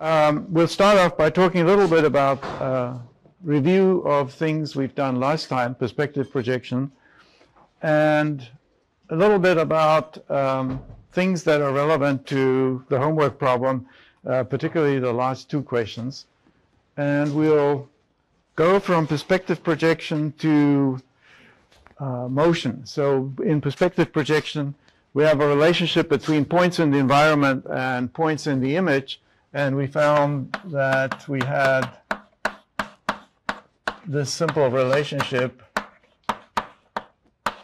Um, we'll start off by talking a little bit about uh, review of things we've done last time, perspective projection, and a little bit about um, things that are relevant to the homework problem, uh, particularly the last two questions. And we'll go from perspective projection to uh, motion. So in perspective projection, we have a relationship between points in the environment and points in the image, and we found that we had this simple relationship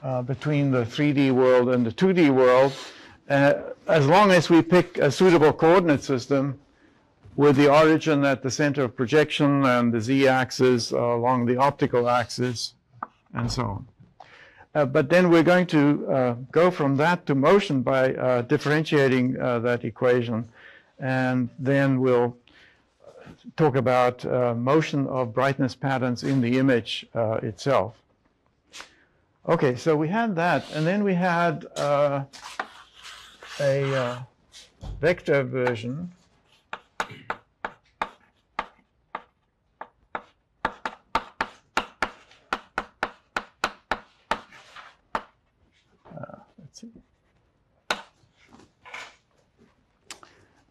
uh, between the 3D world and the 2D world. Uh, as long as we pick a suitable coordinate system with the origin at the center of projection and the z-axis along the optical axis and so on. Uh, but then we're going to uh, go from that to motion by uh, differentiating uh, that equation. And then we'll talk about uh, motion of brightness patterns in the image uh, itself. Okay, so we had that. And then we had a vector version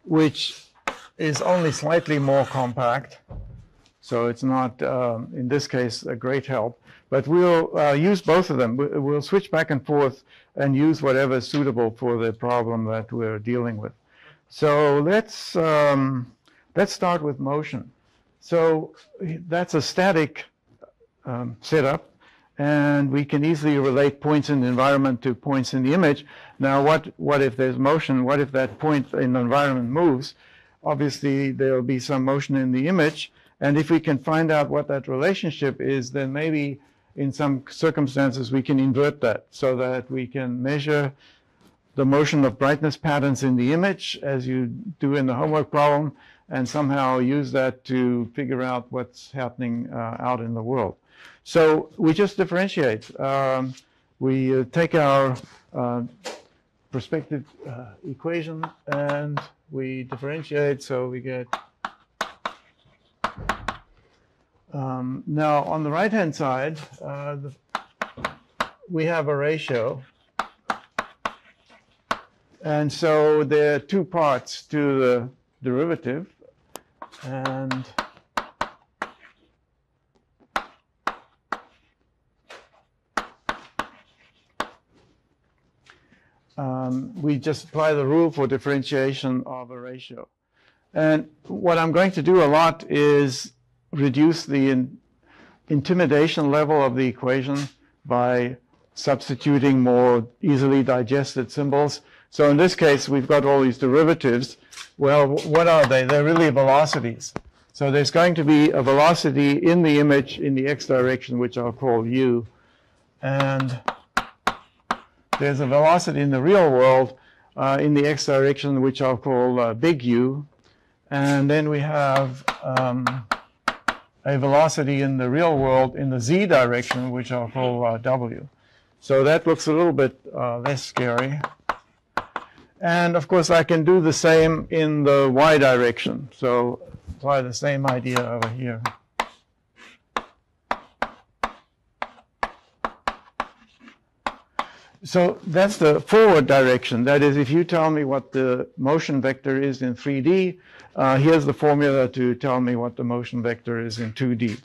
which is only slightly more compact. So it's not, um, in this case, a great help. But we'll uh, use both of them. We'll switch back and forth and use whatever is suitable for the problem that we're dealing with. So let's, um, let's start with motion. So that's a static um, setup and we can easily relate points in the environment to points in the image. Now, what, what if there's motion? What if that point in the environment moves? Obviously, there will be some motion in the image, and if we can find out what that relationship is, then maybe in some circumstances we can invert that so that we can measure the motion of brightness patterns in the image as you do in the homework problem and somehow use that to figure out what's happening uh, out in the world. So we just differentiate. Um, we uh, take our uh, perspective uh, equation and we differentiate. So we get um, now on the right hand side uh, the, we have a ratio. And so there are two parts to the derivative. And um, we just apply the rule for differentiation of a ratio. And what I'm going to do a lot is reduce the in intimidation level of the equation by substituting more easily digested symbols. So in this case, we've got all these derivatives. Well, what are they? They're really velocities. So there's going to be a velocity in the image in the x direction, which I'll call u. And there's a velocity in the real world uh, in the x direction, which I'll call uh, big U. And then we have um, a velocity in the real world in the z direction, which I'll call uh, W. So that looks a little bit uh, less scary. And of course, I can do the same in the y direction. So apply the same idea over here. So that's the forward direction. That is, if you tell me what the motion vector is in 3D, uh, here's the formula to tell me what the motion vector is in 2D.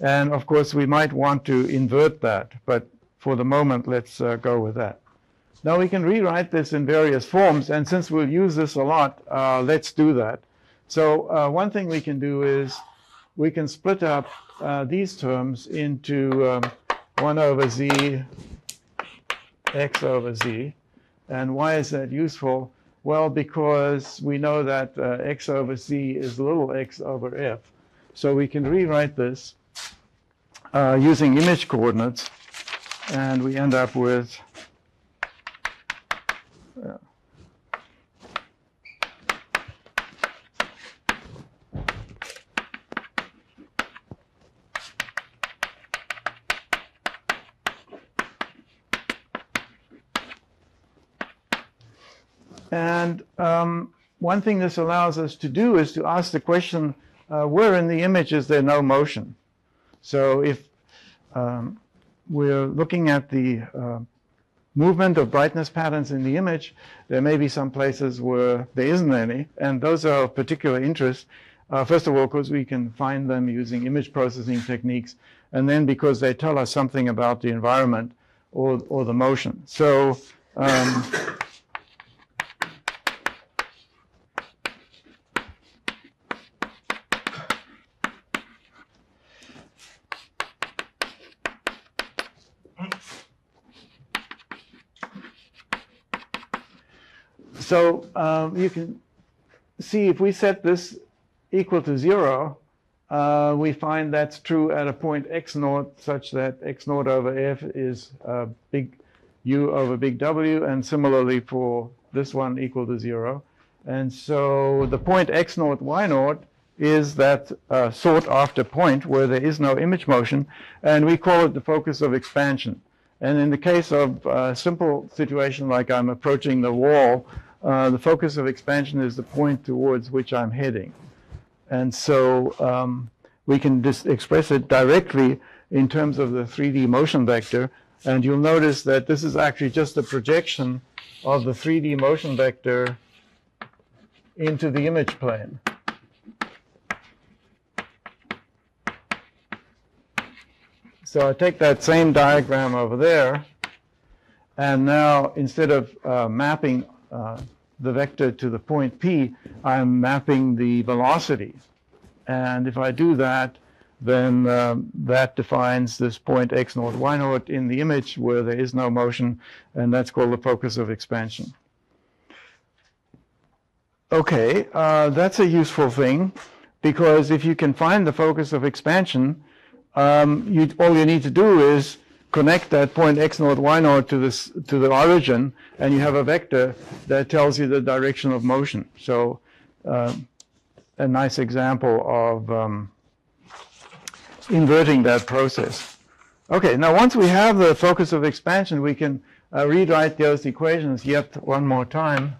And of course, we might want to invert that, but for the moment, let's uh, go with that. Now we can rewrite this in various forms, and since we'll use this a lot, uh, let's do that. So uh, one thing we can do is we can split up uh, these terms into um, 1 over z x over z. And why is that useful? Well, because we know that uh, x over z is little x over f. So we can rewrite this uh, using image coordinates, and we end up with uh, And um, one thing this allows us to do is to ask the question, uh, where in the image is there no motion? So if um, we're looking at the uh, movement of brightness patterns in the image, there may be some places where there isn't any, and those are of particular interest. Uh, first of all, because we can find them using image processing techniques, and then because they tell us something about the environment or, or the motion. So um, so um, you can see if we set this equal to zero, uh, we find that's true at a point x naught such that x naught over f is uh, big U over big W, and similarly for this one equal to zero. And so the point x naught, y naught is that uh, sought after point where there is no image motion, and we call it the focus of expansion. And in the case of a simple situation like I'm approaching the wall, uh, the focus of expansion is the point towards which I'm heading. And so um, we can just express it directly in terms of the 3D motion vector. And you'll notice that this is actually just a projection of the 3D motion vector into the image plane. So I take that same diagram over there, and now instead of uh, mapping uh, the vector to the point P, I'm mapping the velocity. And if I do that, then um, that defines this point x naught, y naught in the image where there is no motion, and that's called the focus of expansion. Okay, uh, that's a useful thing, because if you can find the focus of expansion, um, you, all you need to do is connect that point x naught, y naught to this to the origin, and you have a vector that tells you the direction of motion. So, uh, a nice example of um, inverting that process. Okay, now once we have the focus of expansion, we can uh, rewrite those equations yet one more time.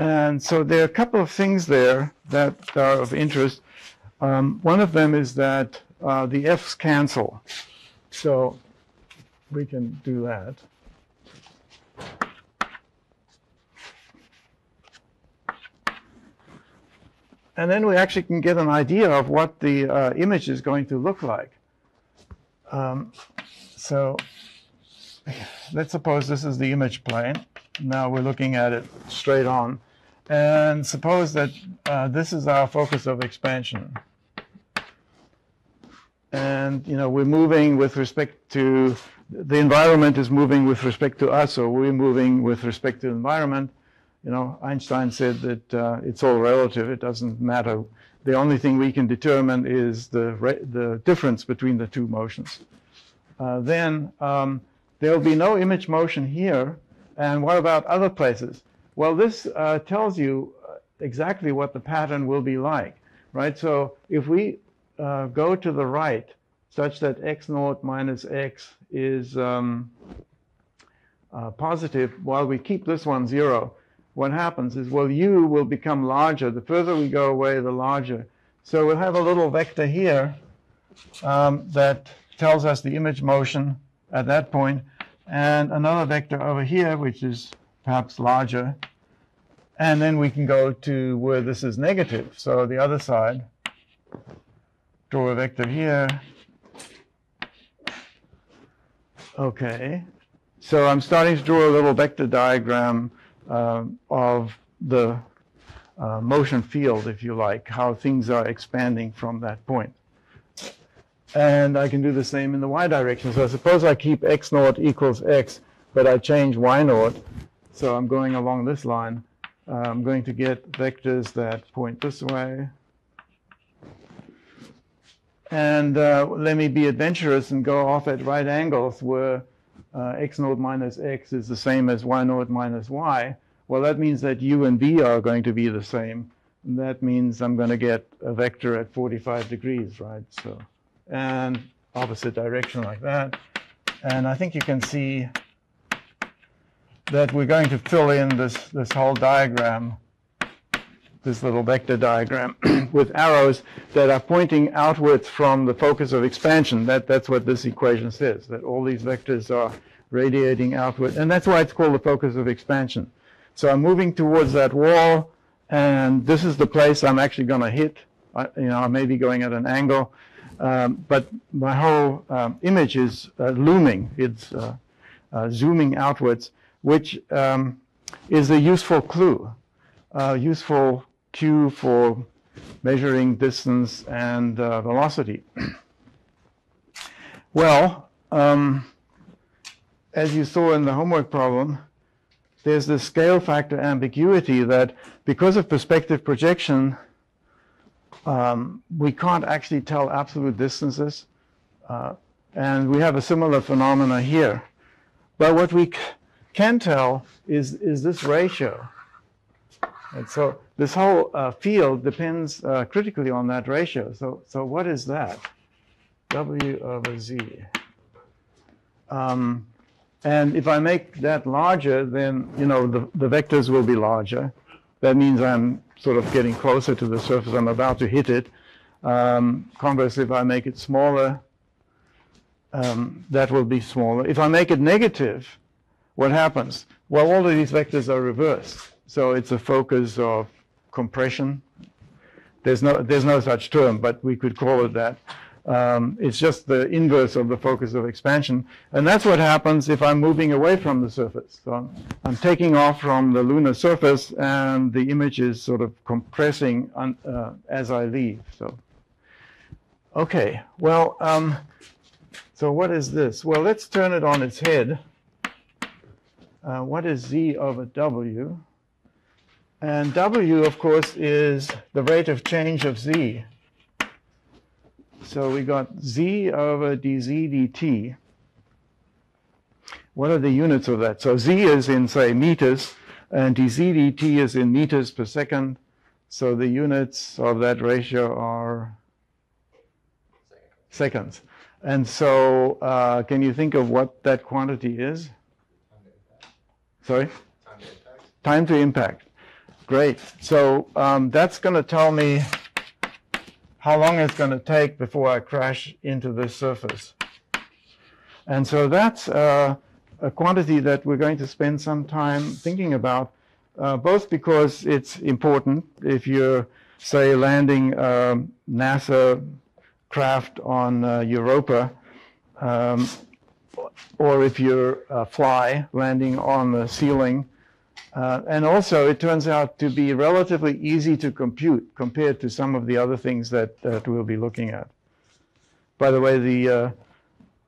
And so there are a couple of things there that are of interest. Um, one of them is that uh, the F's cancel. So we can do that. And then we actually can get an idea of what the uh, image is going to look like. Um, so let's suppose this is the image plane. Now we're looking at it straight on. And suppose that uh, this is our focus of expansion. And, you know, we're moving with respect to, the environment is moving with respect to us, or we're moving with respect to the environment. You know, Einstein said that uh, it's all relative, it doesn't matter. The only thing we can determine is the, the difference between the two motions. Uh, then um, there'll be no image motion here. And what about other places? Well, this uh, tells you uh, exactly what the pattern will be like, right? So if we uh, go to the right such that x naught minus x is um, uh, positive while we keep this one zero, what happens is, well, u will become larger. The further we go away, the larger. So we'll have a little vector here um, that tells us the image motion at that point, and another vector over here, which is perhaps larger, and then we can go to where this is negative. So the other side, draw a vector here. Okay. So I'm starting to draw a little vector diagram uh, of the uh, motion field, if you like, how things are expanding from that point. And I can do the same in the y direction. So I suppose I keep x naught equals x, but I change y naught. So I'm going along this line. I'm going to get vectors that point this way. And uh, let me be adventurous and go off at right angles where uh, x naught minus x is the same as y naught minus y. Well, that means that u and v are going to be the same. And that means I'm going to get a vector at 45 degrees, right? So, and opposite direction like that. And I think you can see that we're going to fill in this, this whole diagram, this little vector diagram, with arrows that are pointing outwards from the focus of expansion. That, that's what this equation says, that all these vectors are radiating outward. And that's why it's called the focus of expansion. So I'm moving towards that wall, and this is the place I'm actually going to hit. I, you know, I may be going at an angle, um, but my whole um, image is uh, looming. It's uh, uh, zooming outwards which um, is a useful clue, useful cue for measuring distance and uh, velocity. well, um, as you saw in the homework problem, there's this scale factor ambiguity that because of perspective projection, um, we can't actually tell absolute distances. Uh, and we have a similar phenomena here. But what we can tell is, is this ratio. And so this whole uh, field depends uh, critically on that ratio. So, so what is that? W over Z. Um, and if I make that larger, then, you know, the, the vectors will be larger. That means I'm sort of getting closer to the surface. I'm about to hit it. Um, conversely, if I make it smaller, um, that will be smaller. If I make it negative, what happens? Well, all of these vectors are reversed. So it's a focus of compression. There's no, there's no such term, but we could call it that. Um, it's just the inverse of the focus of expansion. And that's what happens if I'm moving away from the surface. So I'm, I'm taking off from the lunar surface and the image is sort of compressing uh, as I leave. So, okay, well, um, so what is this? Well, let's turn it on its head uh, what is z over w? And w, of course, is the rate of change of z. So we got z over dz dt. What are the units of that? So z is in, say, meters, and dz dt is in meters per second. So the units of that ratio are seconds. And so uh, can you think of what that quantity is? Sorry? Time to impact. Time to impact. Great. So um, that's going to tell me how long it's going to take before I crash into this surface. And so that's uh, a quantity that we're going to spend some time thinking about, uh, both because it's important if you're, say, landing a um, NASA craft on uh, Europa, um, or if you're a fly landing on the ceiling. Uh, and also, it turns out to be relatively easy to compute compared to some of the other things that, that we'll be looking at. By the way, the uh,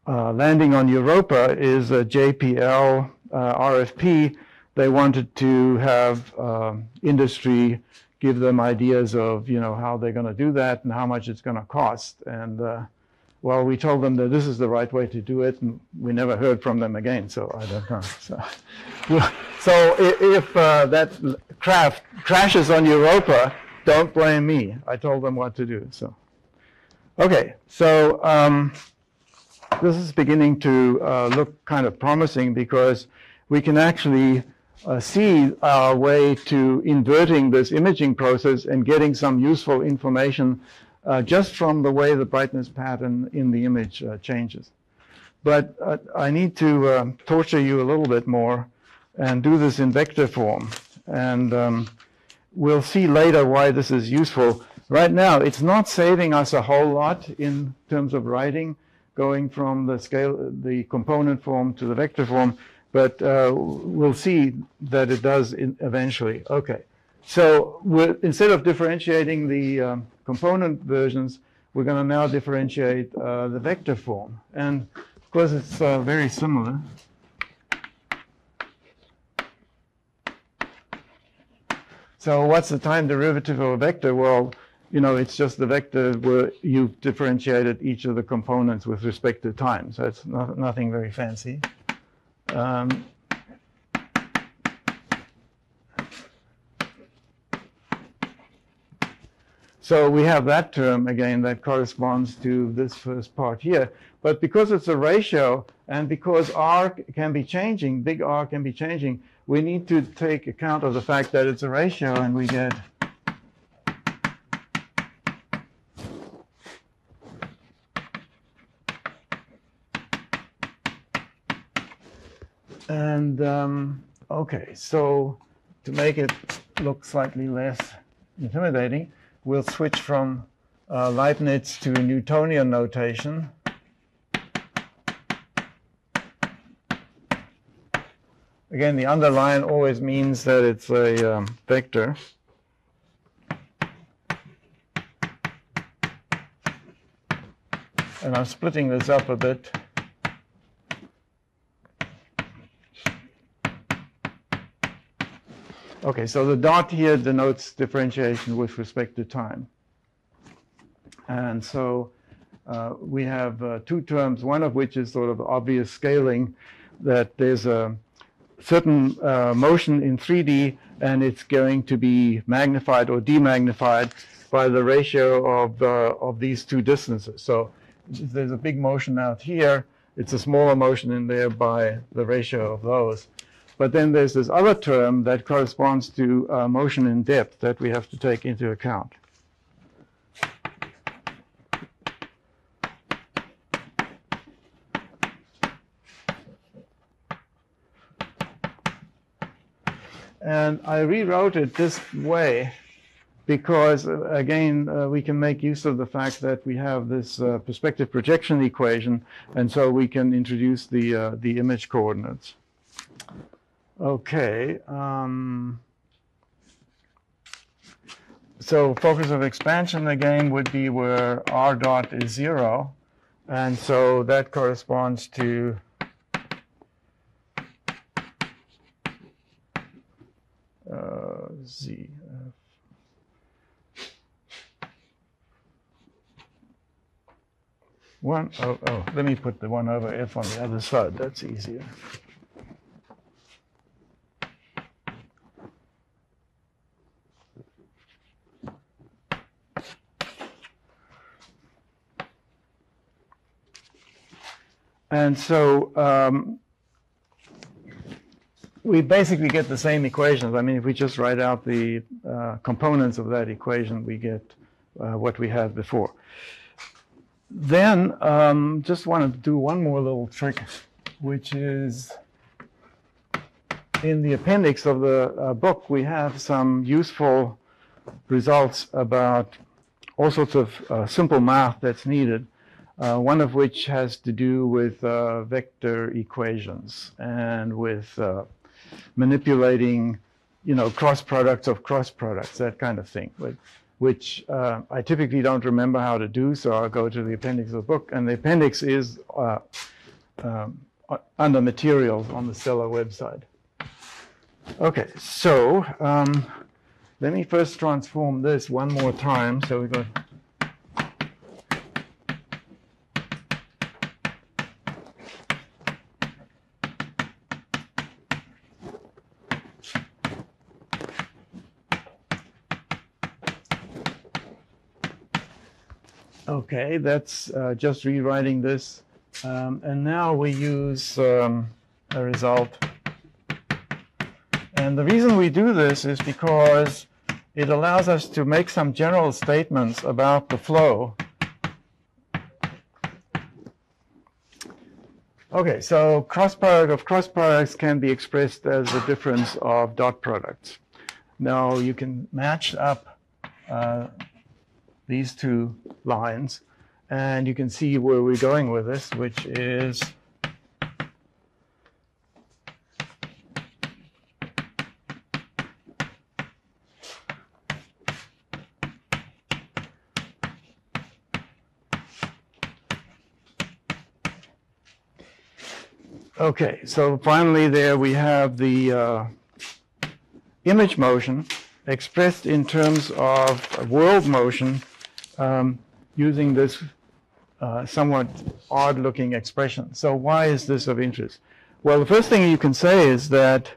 uh, landing on Europa is a JPL uh, RFP. They wanted to have um, industry give them ideas of, you know, how they're going to do that and how much it's going to cost. And uh, well, we told them that this is the right way to do it, and we never heard from them again, so I don't know. So, so if uh, that craft crashes on Europa, don't blame me. I told them what to do. So, okay, so um, this is beginning to uh, look kind of promising because we can actually uh, see our way to inverting this imaging process and getting some useful information uh, just from the way the brightness pattern in the image uh, changes. But uh, I need to um, torture you a little bit more and do this in vector form. And um, we'll see later why this is useful. Right now, it's not saving us a whole lot in terms of writing, going from the scale, the component form to the vector form, but uh, we'll see that it does eventually. Okay. So instead of differentiating the um, component versions, we're going to now differentiate uh, the vector form. And of course, it's uh, very similar. So what's the time derivative of a vector? Well, you know, it's just the vector where you've differentiated each of the components with respect to time. So it's not, nothing very fancy. Um, So we have that term again that corresponds to this first part here. But because it's a ratio and because R can be changing, big R can be changing, we need to take account of the fact that it's a ratio and we get And um, okay, so to make it look slightly less intimidating, we'll switch from uh, Leibniz to Newtonian notation. Again, the underline always means that it's a um, vector. And I'm splitting this up a bit. Okay, so the dot here denotes differentiation with respect to time. And so uh, we have uh, two terms, one of which is sort of obvious scaling, that there's a certain uh, motion in 3D and it's going to be magnified or demagnified by the ratio of, uh, of these two distances. So there's a big motion out here, it's a smaller motion in there by the ratio of those. But then there's this other term that corresponds to uh, motion in depth that we have to take into account. And I rewrote it this way because, uh, again, uh, we can make use of the fact that we have this uh, perspective projection equation, and so we can introduce the, uh, the image coordinates. Okay. Um, so focus of expansion again would be where r dot is zero. And so that corresponds to uh, z. One, oh, oh, let me put the one over f on the other side. That's easier. And so um, we basically get the same equations. I mean, if we just write out the uh, components of that equation, we get uh, what we had before. Then, um, just want to do one more little trick, which is in the appendix of the uh, book, we have some useful results about all sorts of uh, simple math that's needed uh, one of which has to do with uh, vector equations and with uh, manipulating, you know, cross products of cross products, that kind of thing, but, which uh, I typically don't remember how to do, so I'll go to the appendix of the book. And the appendix is uh, um, under materials on the Stellar website. Okay, so um, let me first transform this one more time. So we go Okay, that's uh, just rewriting this. Um, and now we use um, a result. And the reason we do this is because it allows us to make some general statements about the flow. Okay, so cross product of cross products can be expressed as the difference of dot products. Now you can match up uh, these two lines. And you can see where we're going with this, which is Okay, so finally there we have the uh, image motion expressed in terms of world motion um, using this uh, somewhat odd looking expression. So why is this of interest? Well, the first thing you can say is that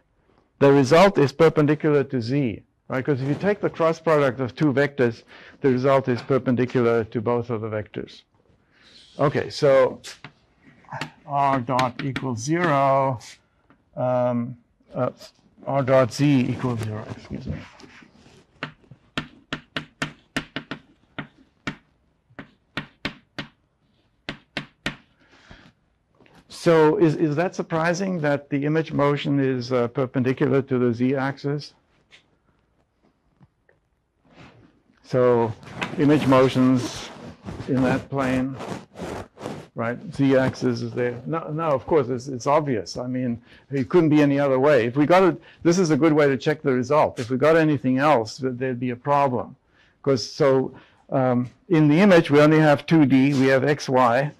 the result is perpendicular to z. right? Because if you take the cross product of two vectors, the result is perpendicular to both of the vectors. Okay, so r dot equals zero, um, uh, r dot z equals zero, excuse me. So is, is that surprising that the image motion is uh, perpendicular to the z-axis? So image motions in that plane, right? Z-axis is there. No, no, of course, it's, it's obvious. I mean, it couldn't be any other way. If we got it, this is a good way to check the result. If we got anything else, there'd be a problem. Because so um, in the image, we only have 2D, we have x, y,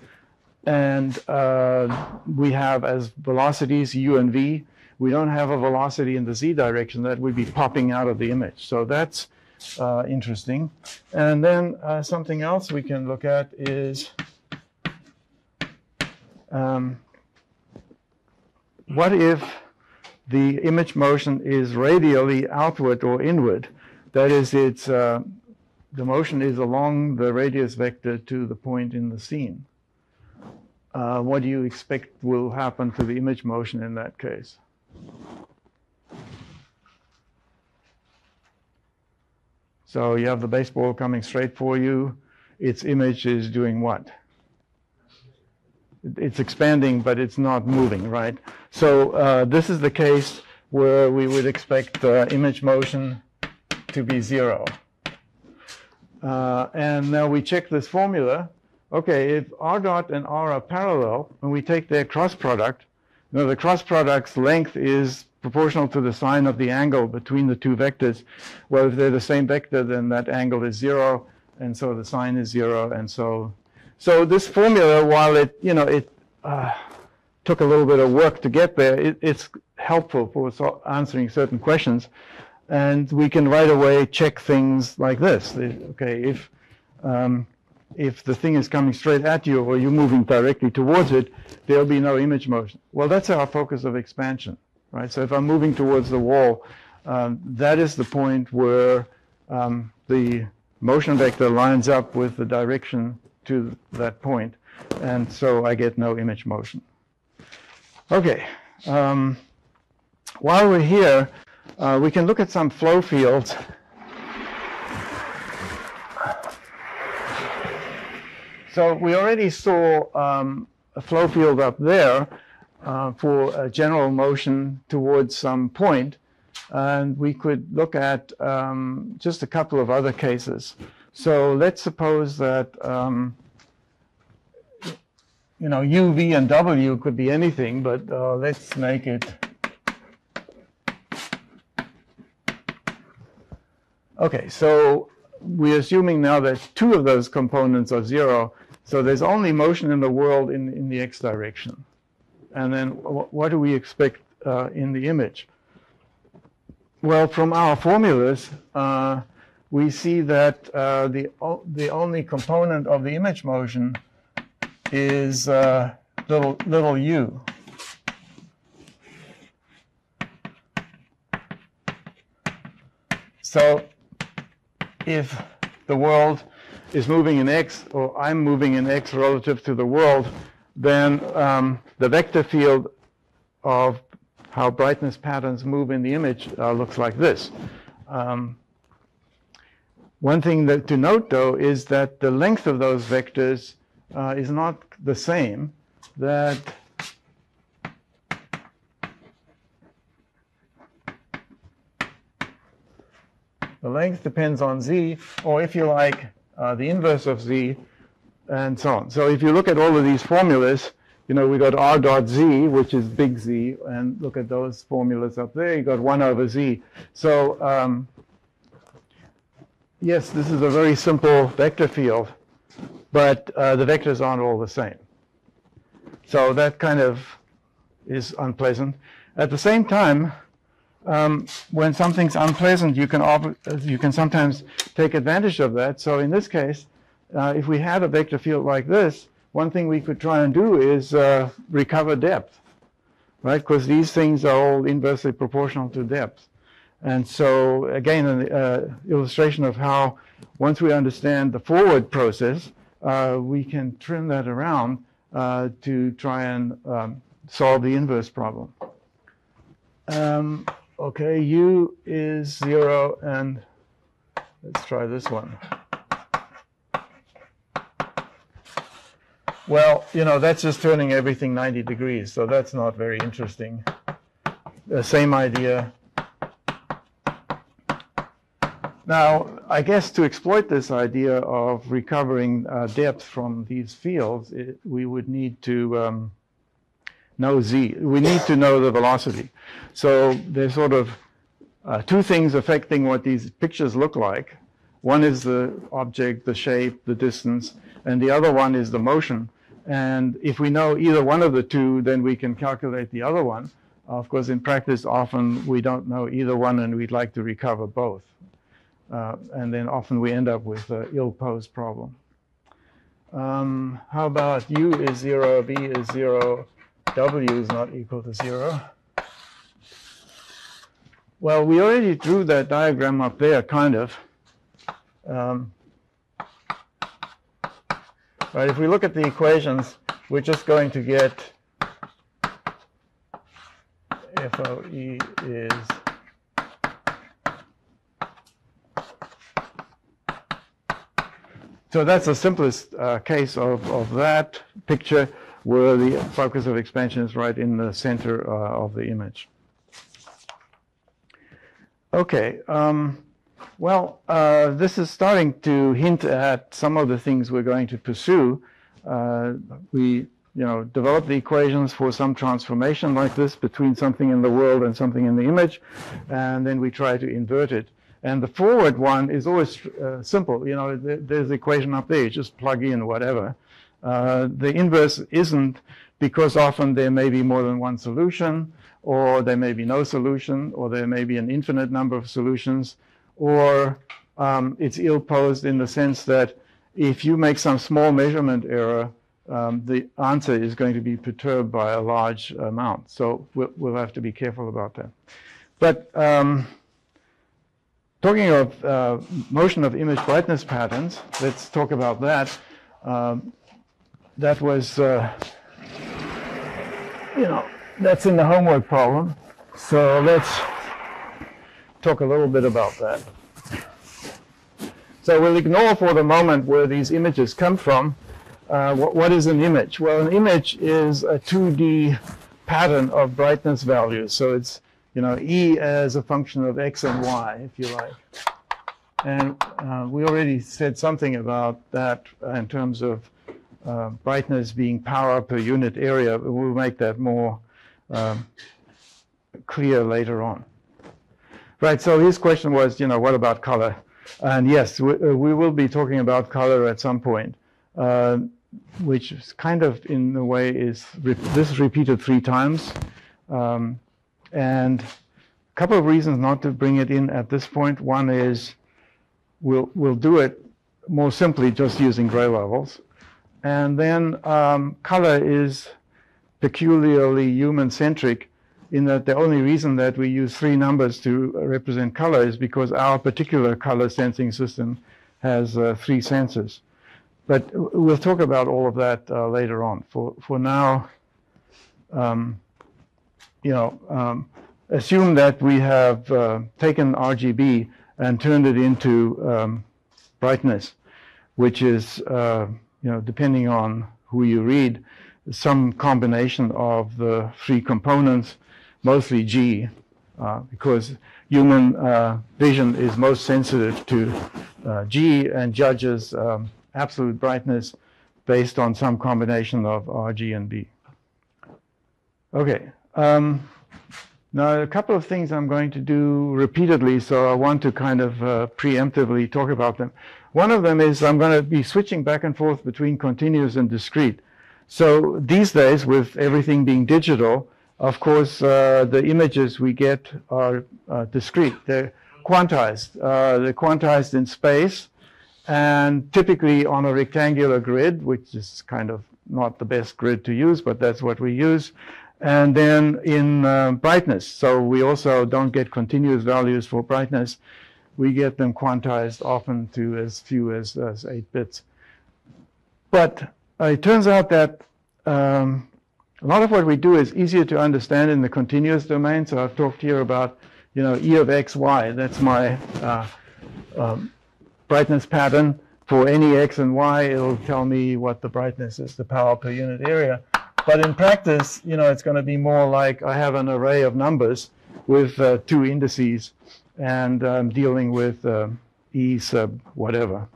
and uh, we have as velocities u and v. We don't have a velocity in the z direction that would be popping out of the image. So that's uh, interesting. And then uh, something else we can look at is um, what if the image motion is radially outward or inward? That is, it's, uh, the motion is along the radius vector to the point in the scene. Uh, what do you expect will happen to the image motion in that case? So you have the baseball coming straight for you. Its image is doing what? It's expanding, but it's not moving, right? So uh, this is the case where we would expect uh, image motion to be zero. Uh, and now we check this formula. Okay, if r dot and r are parallel, when we take their cross product, you know, the cross product's length is proportional to the sine of the angle between the two vectors. Well, if they're the same vector, then that angle is zero, and so the sine is zero, and so so this formula, while it you know it uh, took a little bit of work to get there, it, it's helpful for answering certain questions, and we can right away check things like this. Okay, if um, if the thing is coming straight at you or you're moving directly towards it, there'll be no image motion. Well, that's our focus of expansion right? So if I'm moving towards the wall, um, that is the point where um, the motion vector lines up with the direction to that point, and so I get no image motion. Okay, um, while we're here, uh, we can look at some flow fields. So we already saw um, a flow field up there, uh, for a general motion towards some point. And we could look at um, just a couple of other cases. So let's suppose that, um, you know, u, v, and w could be anything, but uh, let's make it. Okay, so we're assuming now that two of those components are zero. So there's only motion in the world in, in the x direction and then what do we expect uh, in the image? Well, from our formulas, uh, we see that uh, the, the only component of the image motion is uh, little, little u. So if the world is moving in x, or I'm moving in x relative to the world, then um, the vector field of how brightness patterns move in the image uh, looks like this. Um, one thing that, to note, though, is that the length of those vectors uh, is not the same. That the length depends on z, or if you like, uh, the inverse of z, and so on. So if you look at all of these formulas, you know, we got r dot z, which is big Z, and look at those formulas up there. You got 1 over z. So um, yes, this is a very simple vector field, but uh, the vectors aren't all the same. So that kind of is unpleasant. At the same time, um, when something's unpleasant, you can, you can sometimes take advantage of that. So in this case, uh, if we had a vector field like this, one thing we could try and do is uh, recover depth, right? Because these things are all inversely proportional to depth. And so again, an uh, illustration of how once we understand the forward process, uh, we can turn that around uh, to try and um, solve the inverse problem. Um, okay, u is 0, and let's try this one. Well, you know, that's just turning everything 90 degrees, so that's not very interesting. The same idea. Now, I guess to exploit this idea of recovering uh, depth from these fields, it, we would need to um, know z. We need to know the velocity. So there's sort of uh, two things affecting what these pictures look like. One is the object, the shape, the distance, and the other one is the motion. And if we know either one of the two, then we can calculate the other one. Of course, in practice, often we don't know either one and we'd like to recover both. Uh, and then often we end up with an ill-posed problem. Um, how about u is 0, v is 0, w is not equal to 0? Well, we already drew that diagram up there, kind of. Um, Right, if we look at the equations, we're just going to get FOE is So that's the simplest uh, case of, of that picture where the focus of expansion is right in the center uh, of the image. Okay. Um, well, uh, this is starting to hint at some of the things we're going to pursue. Uh, we, you know, develop the equations for some transformation like this between something in the world and something in the image, and then we try to invert it. And the forward one is always uh, simple. You know, th there's the equation up there. You just plug in whatever. Uh, the inverse isn't because often there may be more than one solution, or there may be no solution, or there may be an infinite number of solutions or um, it's ill-posed in the sense that if you make some small measurement error, um, the answer is going to be perturbed by a large amount. So we'll, we'll have to be careful about that. But um, talking of uh, motion of image brightness patterns, let's talk about that. Um, that was, uh, you know, that's in the homework problem. So let's talk a little bit about that. So we'll ignore for the moment where these images come from. Uh, what, what is an image? Well, an image is a 2D pattern of brightness values. So it's, you know, E as a function of X and Y, if you like. And uh, we already said something about that in terms of uh, brightness being power per unit area. We'll make that more um, clear later on. Right, so his question was, you know, what about color? And yes, we, uh, we will be talking about color at some point, uh, which is kind of in a way is, this is repeated three times. Um, and a couple of reasons not to bring it in at this point. One is we'll, we'll do it more simply just using gray levels. And then um, color is peculiarly human-centric in that the only reason that we use three numbers to represent color is because our particular color sensing system has uh, three sensors. But we'll talk about all of that uh, later on. For, for now, um, you know, um, assume that we have uh, taken RGB and turned it into um, brightness, which is, uh, you know, depending on who you read, some combination of the three components mostly G, uh, because human uh, vision is most sensitive to uh, G and judges um, absolute brightness based on some combination of R, G, and B. Okay. Um, now, a couple of things I'm going to do repeatedly, so I want to kind of uh, preemptively talk about them. One of them is I'm going to be switching back and forth between continuous and discrete. So these days, with everything being digital, of course, uh, the images we get are uh, discrete. They're quantized. Uh, they're quantized in space and typically on a rectangular grid, which is kind of not the best grid to use, but that's what we use. and then in uh, brightness. So we also don't get continuous values for brightness. We get them quantized often to as few as, as 8 bits. But uh, it turns out that um, a lot of what we do is easier to understand in the continuous domain. So I've talked here about, you know, E of x, y. That's my uh, um, brightness pattern. For any x and y, it'll tell me what the brightness is, the power per unit area. But in practice, you know, it's going to be more like I have an array of numbers with uh, two indices, and I'm dealing with uh, E sub whatever.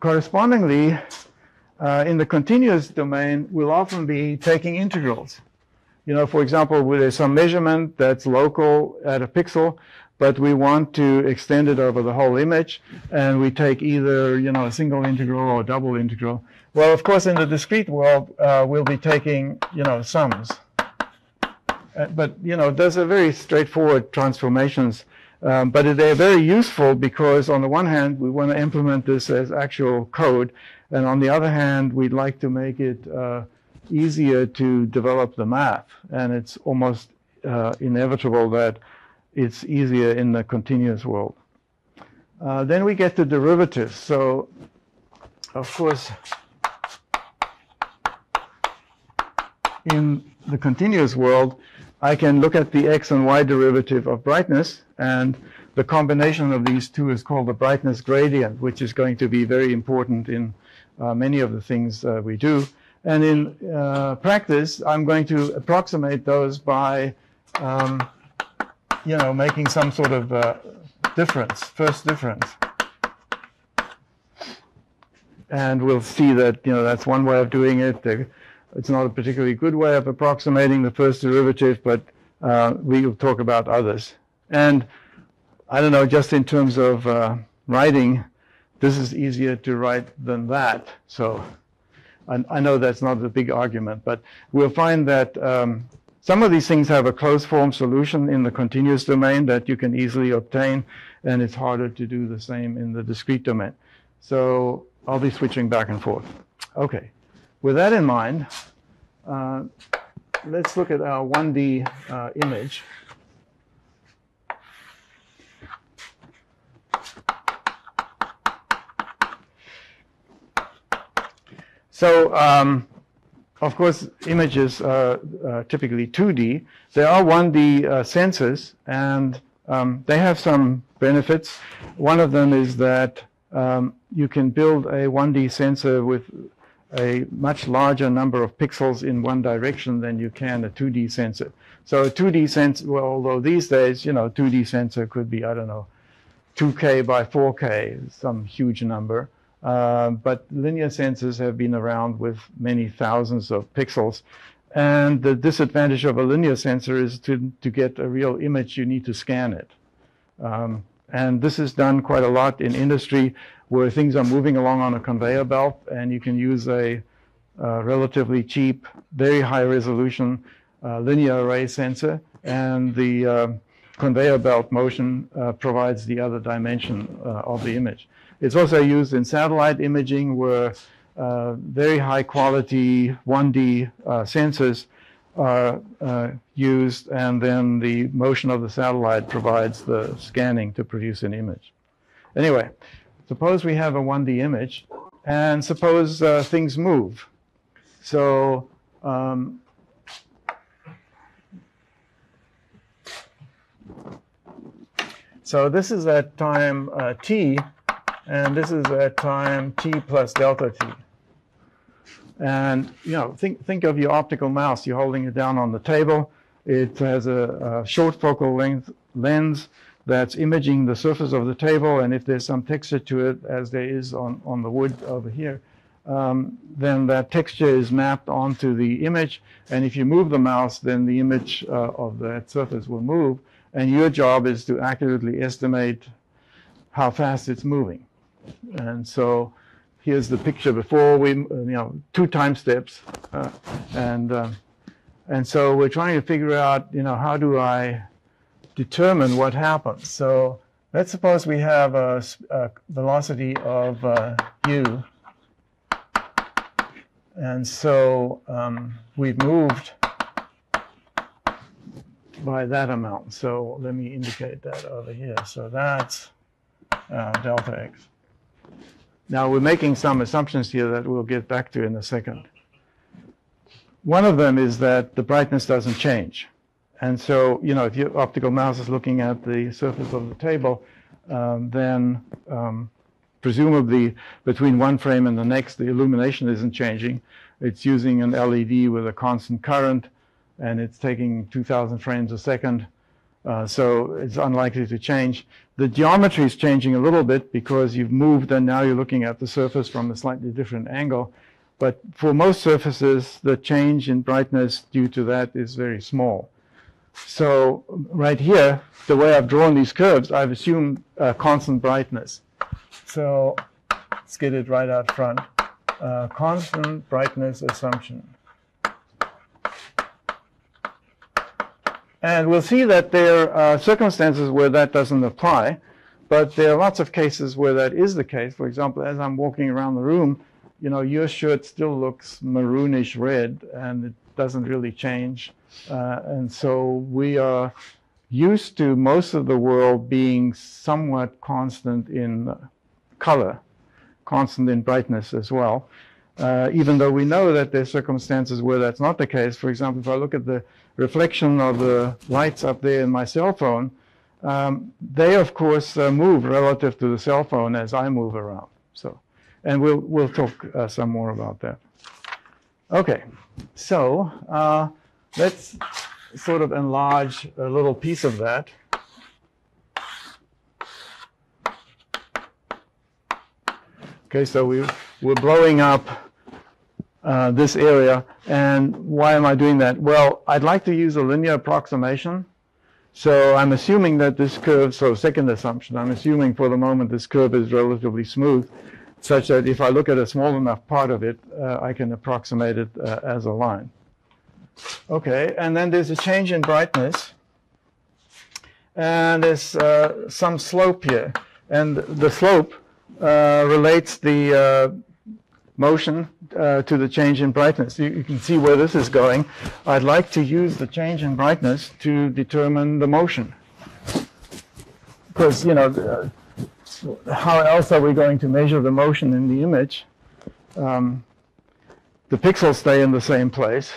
Correspondingly, uh, in the continuous domain, we'll often be taking integrals. You know, for example, there's some measurement that's local at a pixel, but we want to extend it over the whole image, and we take either, you know, a single integral or a double integral. Well, of course, in the discrete world, uh, we'll be taking, you know, sums. Uh, but, you know, those are very straightforward transformations. Um, but they're very useful because, on the one hand, we want to implement this as actual code. And on the other hand, we'd like to make it uh, easier to develop the math. And it's almost uh, inevitable that it's easier in the continuous world. Uh, then we get to derivatives. So, of course, in the continuous world, I can look at the x and y derivative of brightness, and the combination of these two is called the brightness gradient, which is going to be very important in uh, many of the things uh, we do. And in uh, practice, I'm going to approximate those by um, you know, making some sort of uh, difference, first difference. And we'll see that, you know, that's one way of doing it. It's not a particularly good way of approximating the first derivative, but uh, we'll talk about others. And I don't know, just in terms of uh, writing, this is easier to write than that. So I, I, know that's not a big argument, but we'll find that um, some of these things have a closed form solution in the continuous domain that you can easily obtain, and it's harder to do the same in the discrete domain. So I'll be switching back and forth. Okay, with that in mind, uh, let's look at our 1D uh, image. So um, of course, images are uh, typically 2D. There are 1D uh, sensors, and um, they have some benefits. One of them is that um, you can build a 1D sensor with a much larger number of pixels in one direction than you can a 2D sensor. So a 2D sensor, well, although these days, you know, 2D sensor could be, I don't know, 2K by 4K, some huge number. Uh, but linear sensors have been around with many thousands of pixels. And the disadvantage of a linear sensor is to, to get a real image, you need to scan it. Um, and this is done quite a lot in industry where things are moving along on a conveyor belt and you can use a, a relatively cheap, very high resolution uh, linear array sensor and the uh, conveyor belt motion uh, provides the other dimension uh, of the image. It's also used in satellite imaging where uh, very high quality 1D uh, sensors are uh, used and then the motion of the satellite provides the scanning to produce an image. Anyway, suppose we have a 1D image and suppose uh, things move. So um, so this is at time uh, t and this is at time t plus delta t. And you know, think think of your optical mouse. You're holding it down on the table. It has a, a short focal length lens that's imaging the surface of the table, and if there's some texture to it, as there is on, on the wood over here, um, then that texture is mapped onto the image. And if you move the mouse, then the image uh, of that surface will move. And your job is to accurately estimate how fast it's moving. And so here's the picture before we, you know, two time steps. Uh, and, uh, and so we're trying to figure out, you know, how do I determine what happens? So let's suppose we have a, a velocity of uh, u. And so um, we've moved by that amount. So let me indicate that over here. So that's uh, delta x. Now we're making some assumptions here that we'll get back to in a second. One of them is that the brightness doesn't change. And so, you know, if your optical mouse is looking at the surface of the table, um, then um, presumably between one frame and the next, the illumination isn't changing. It's using an LED with a constant current, and it's taking 2,000 frames a second. Uh, so it's unlikely to change. The geometry is changing a little bit because you've moved and now you're looking at the surface from a slightly different angle. But for most surfaces, the change in brightness due to that is very small. So right here, the way I've drawn these curves, I've assumed uh, constant brightness. So let's get it right out front. Uh, constant brightness assumption. And we'll see that there are circumstances where that doesn't apply, but there are lots of cases where that is the case. For example, as I'm walking around the room, you know, your shirt still looks maroonish red and it doesn't really change. Uh, and so we are used to most of the world being somewhat constant in color, constant in brightness as well. Uh, even though we know that there's circumstances where that's not the case. For example, if I look at the reflection of the lights up there in my cell phone, um, they of course uh, move relative to the cell phone as I move around. So, and we'll we'll talk uh, some more about that. Okay, so uh, let's sort of enlarge a little piece of that. Okay, so we, we're blowing up uh, this area. And why am I doing that? Well, I'd like to use a linear approximation. So I'm assuming that this curve, so second assumption, I'm assuming for the moment this curve is relatively smooth, such that if I look at a small enough part of it, uh, I can approximate it uh, as a line. Okay, and then there's a change in brightness. And there's uh, some slope here. And the slope uh, relates the uh, motion uh, to the change in brightness. You, you, can see where this is going. I'd like to use the change in brightness to determine the motion. Because, you know, uh, how else are we going to measure the motion in the image? Um, the pixels stay in the same place.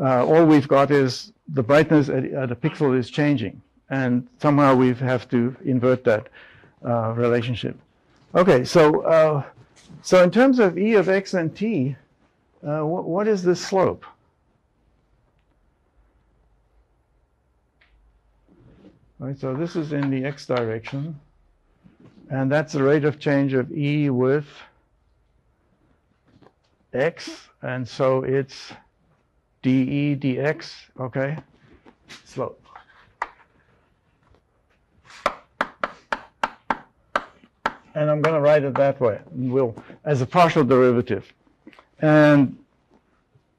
Uh, all we've got is the brightness at, at, a pixel is changing. And somehow we have to invert that uh, relationship. Okay, so uh, so in terms of e of x and t, uh, wh what is this slope? Right, so this is in the x direction, and that's the rate of change of e with x, and so it's dE dx, okay, slope. and I'm going to write it that way. We'll as a partial derivative, and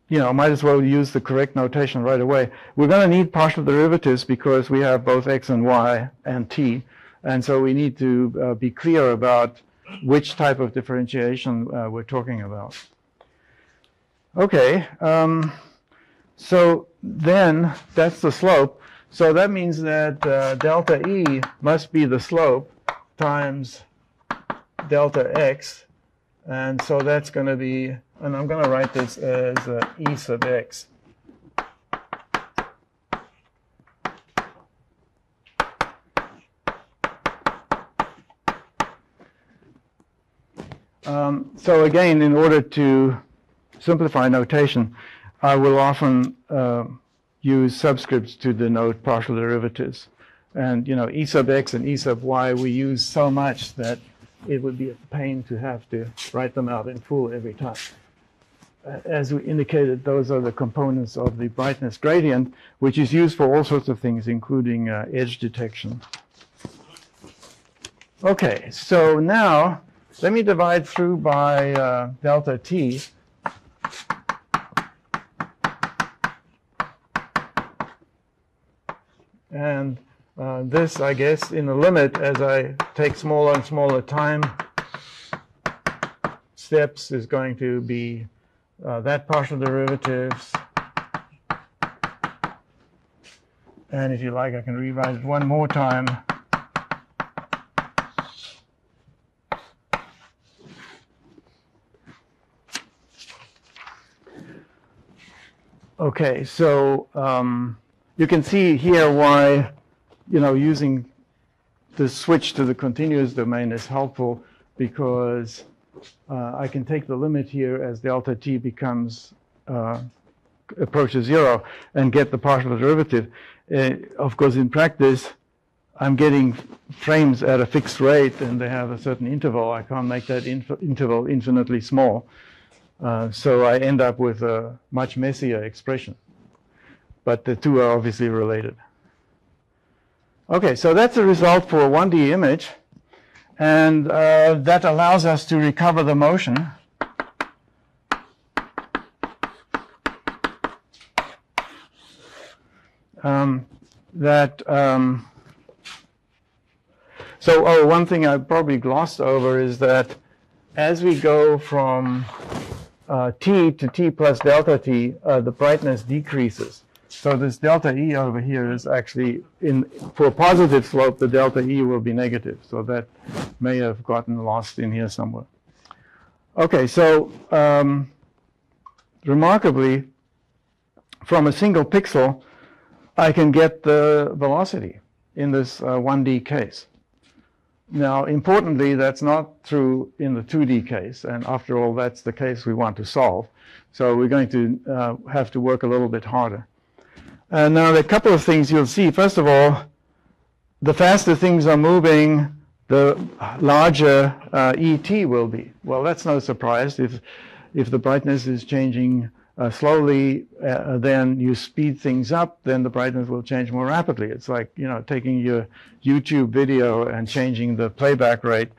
you know, might as well use the correct notation right away. We're going to need partial derivatives because we have both x and y and t, and so we need to uh, be clear about which type of differentiation uh, we're talking about. Okay, um, so then that's the slope. So that means that uh, delta E must be the slope times delta x. And so that's going to be, and I'm going to write this as uh, e sub x. Um, so again, in order to simplify notation, I will often uh, use subscripts to denote partial derivatives. And, you know, e sub x and e sub y we use so much that it would be a pain to have to write them out in full every time. As we indicated, those are the components of the brightness gradient, which is used for all sorts of things, including uh, edge detection. Okay, so now let me divide through by uh, delta t. And uh, this, I guess, in the limit, as I take smaller and smaller time steps, is going to be uh, that partial derivatives And if you like, I can rewrite it one more time. Okay, so um, you can see here why, you know, using the switch to the continuous domain is helpful because uh, I can take the limit here as delta t becomes uh, approaches zero and get the partial derivative. Uh, of course, in practice, I'm getting frames at a fixed rate and they have a certain interval. I can't make that inf interval infinitely small. Uh, so I end up with a much messier expression. But the two are obviously related. Okay, so that's the result for a 1D image. And uh, that allows us to recover the motion. Um, that um, so oh one thing I probably glossed over is that as we go from uh, t to t plus delta t, uh, the brightness decreases. So this delta E over here is actually, in for a positive slope, the delta E will be negative. So that may have gotten lost in here somewhere. Okay, so um, remarkably, from a single pixel, I can get the velocity in this uh, 1D case. Now, importantly, that's not true in the 2D case, and after all, that's the case we want to solve. So we're going to uh, have to work a little bit harder. And now, a couple of things you'll see. First of all, the faster things are moving, the larger uh, ET will be. Well, that's no surprise. If, if the brightness is changing uh, slowly, uh, then you speed things up, then the brightness will change more rapidly. It's like, you know, taking your YouTube video and changing the playback rate.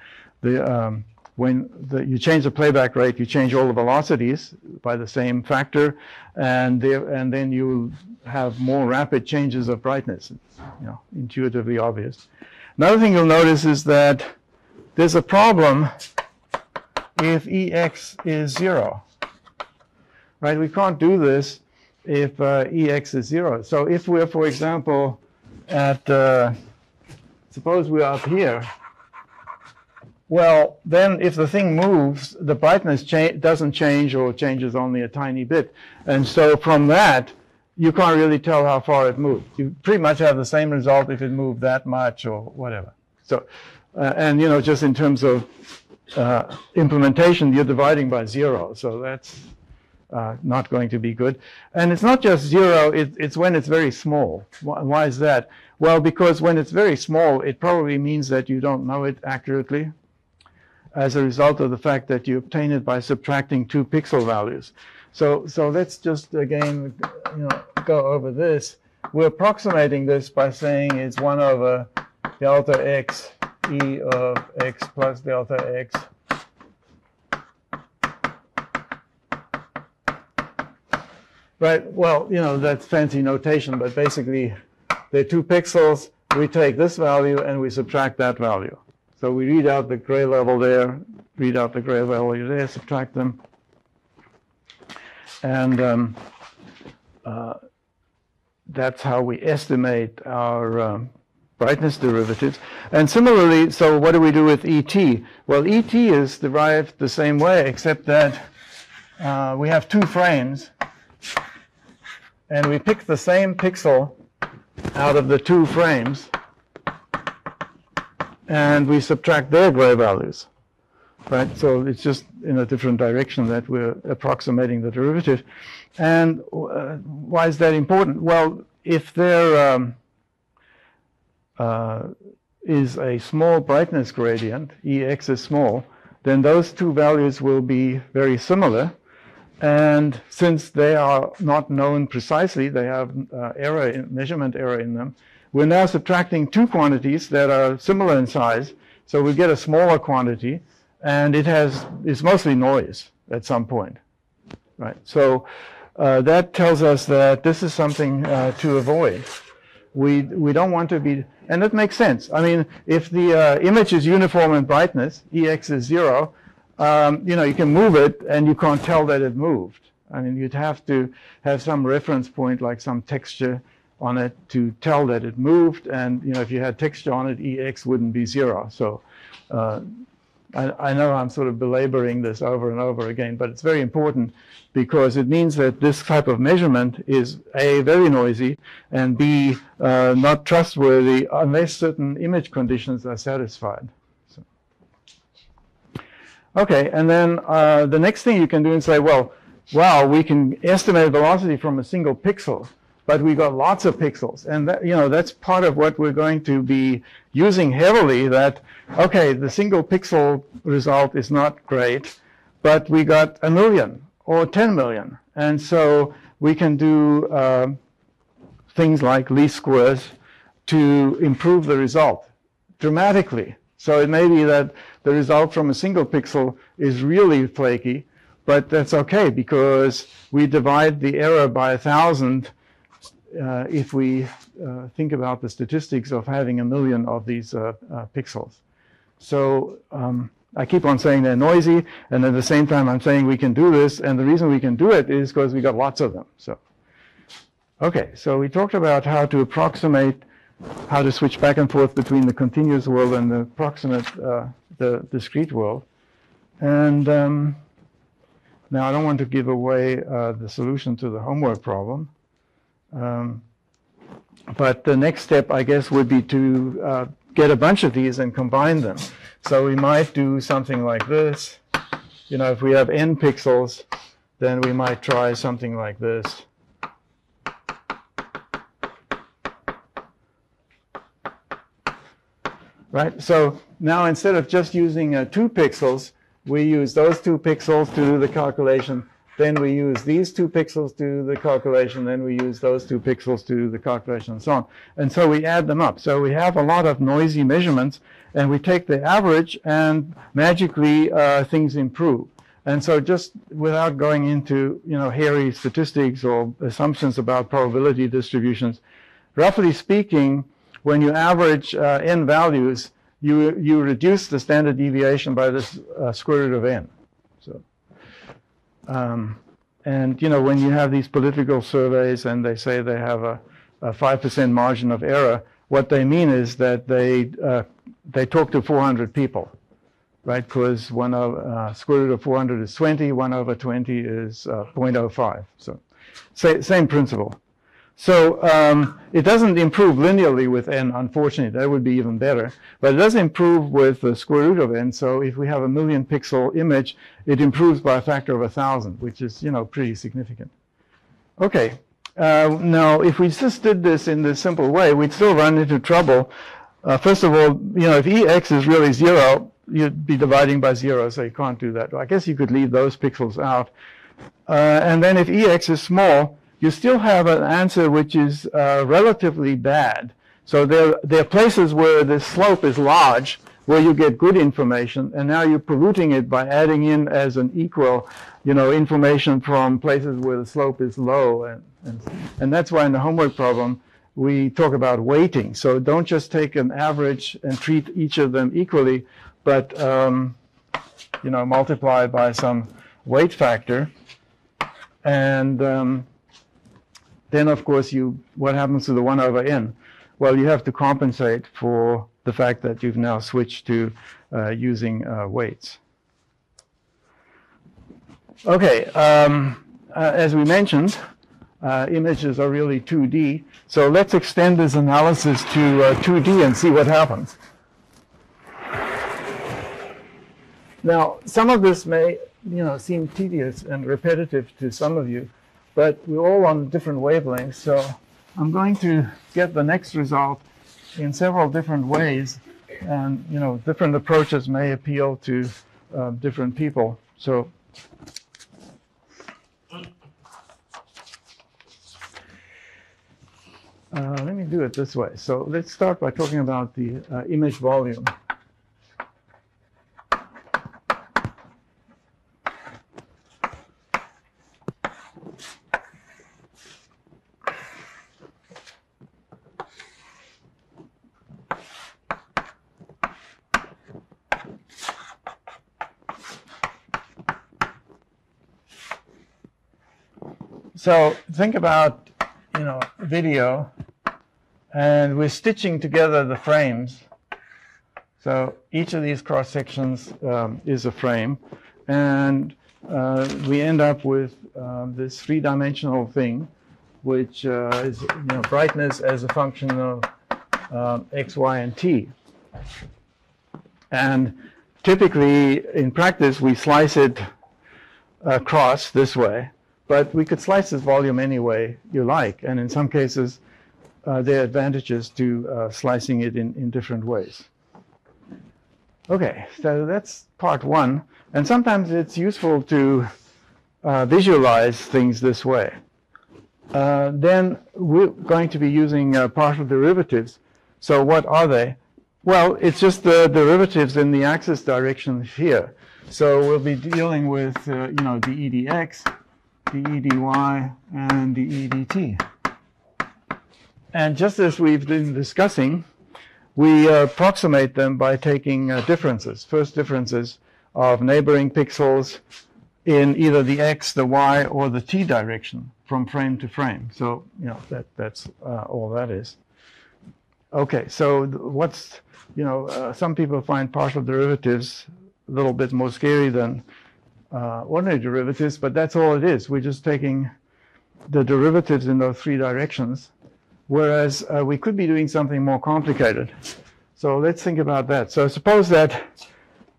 The, um, when the, you change the playback rate, you change all the velocities by the same factor, and, and then you have more rapid changes of brightness. You know, intuitively obvious. Another thing you'll notice is that there's a problem if Ex is zero right? We can't do this if uh, Ex is zero. So if we're, for example, at, uh, suppose we're up here, well, then if the thing moves, the brightness cha doesn't change or changes only a tiny bit. And so from that, you can't really tell how far it moved. You pretty much have the same result if it moved that much or whatever. So, uh, and you know, just in terms of uh, implementation, you're dividing by zero. So that's uh, not going to be good. And it's not just zero, it, it's when it's very small. Why, why, is that? Well, because when it's very small, it probably means that you don't know it accurately as a result of the fact that you obtain it by subtracting two pixel values. So, so let's just again you know, go over this. We're approximating this by saying it's 1 over delta x e of x plus delta x Right, well, you know, that's fancy notation, but basically there are two pixels. We take this value and we subtract that value. So we read out the gray level there, read out the gray value there, subtract them. And um, uh, that's how we estimate our um, brightness derivatives. And similarly, so what do we do with ET? Well, ET is derived the same way, except that uh, we have two frames and we pick the same pixel out of the two frames and we subtract their gray values. Right, so it's just in a different direction that we're approximating the derivative. And uh, why is that important? Well, if there um, uh, is a small brightness gradient, Ex is small, then those two values will be very similar. And since they are not known precisely, they have uh, error, in, measurement error in them, we're now subtracting two quantities that are similar in size. So we get a smaller quantity, and it has it's mostly noise at some point, right? So uh, that tells us that this is something uh, to avoid. We we don't want to be, and it makes sense. I mean, if the uh, image is uniform in brightness, Ex is zero, um, you know, you can move it and you can't tell that it moved. I mean, you'd have to have some reference point like some texture on it to tell that it moved. And you know, if you had texture on it, EX wouldn't be zero. So uh, I, I, know I'm sort of belaboring this over and over again, but it's very important because it means that this type of measurement is A, very noisy, and B, uh, not trustworthy unless certain image conditions are satisfied. So. Okay, and then uh, the next thing you can do is say, well, wow, we can estimate velocity from a single pixel but we got lots of pixels. And that, you know, that's part of what we're going to be using heavily that, okay, the single pixel result is not great, but we got a million or 10 million. And so we can do uh, things like least squares to improve the result dramatically. So it may be that the result from a single pixel is really flaky, but that's okay because we divide the error by a thousand uh, if we uh, think about the statistics of having a million of these uh, uh, pixels. So um, I keep on saying they're noisy, and at the same time I'm saying we can do this, and the reason we can do it is because we got lots of them. So, okay, so we talked about how to approximate, how to switch back and forth between the continuous world and the approximate, uh, the discrete world. And um, now I don't want to give away uh, the solution to the homework problem. Um, but the next step, I guess, would be to uh, get a bunch of these and combine them. So we might do something like this. You know, if we have n pixels, then we might try something like this. Right? So now instead of just using uh, two pixels, we use those two pixels to do the calculation then we use these two pixels to the calculation. Then we use those two pixels to the calculation and so on. And so we add them up. So we have a lot of noisy measurements and we take the average and magically uh, things improve. And so just without going into, you know, hairy statistics or assumptions about probability distributions, roughly speaking, when you average uh, n values, you, you reduce the standard deviation by the uh, square root of n. Um, and you know, when you have these political surveys and they say they have a, a 5% margin of error, what they mean is that they uh, they talk to 400 people, right? Because one of uh, square root of 400 is 20, one over 20 is uh, 0.05. So, say, same principle. So um, it doesn't improve linearly with n, unfortunately. That would be even better. But it does improve with the square root of n. So if we have a million pixel image, it improves by a factor of a thousand, which is, you know, pretty significant. Okay. Uh, now, if we just did this in this simple way, we'd still run into trouble. Uh, first of all, you know, if ex is really zero, you'd be dividing by zero, so you can't do that. I guess you could leave those pixels out. Uh, and then if ex is small, you still have an answer which is uh, relatively bad. So there, there are places where the slope is large, where you get good information, and now you're polluting it by adding in as an equal, you know, information from places where the slope is low. And, and, and that's why in the homework problem, we talk about weighting. So don't just take an average and treat each of them equally, but, um, you know, multiply by some weight factor. And um, then of course you, what happens to the 1 over n? Well, you have to compensate for the fact that you've now switched to uh, using uh, weights. Okay, um, uh, as we mentioned, uh, images are really 2D. So let's extend this analysis to 2D uh, and see what happens. Now, some of this may, you know, seem tedious and repetitive to some of you, but we're all on different wavelengths. So I'm going to get the next result in several different ways. And, you know, different approaches may appeal to uh, different people. So uh, let me do it this way. So let's start by talking about the uh, image volume. So think about, you know, video And we're stitching together the frames. So each of these cross sections um, is a frame. And uh, we end up with um, this three dimensional thing, which uh, is you know, brightness as a function of um, x, y, and t. And typically in practice, we slice it across this way, but we could slice this volume any way you like. And in some cases, uh, there are advantages to uh, slicing it in, in different ways. Okay, so that's part one. And sometimes it's useful to uh, visualize things this way. Uh, then we're going to be using uh, partial derivatives. So what are they? Well, it's just the derivatives in the axis direction here. So we'll be dealing with, uh, you know, the edx, the edy, and the edt. And just as we've been discussing, we approximate them by taking uh, differences, first differences of neighboring pixels in either the x, the y, or the t direction from frame to frame. So, you know, that, that's uh, all that is. Okay, so what's, you know, uh, some people find partial derivatives a little bit more scary than uh, ordinary derivatives, but that's all it is. We're just taking the derivatives in those three directions whereas uh, we could be doing something more complicated. So let's think about that. So suppose that,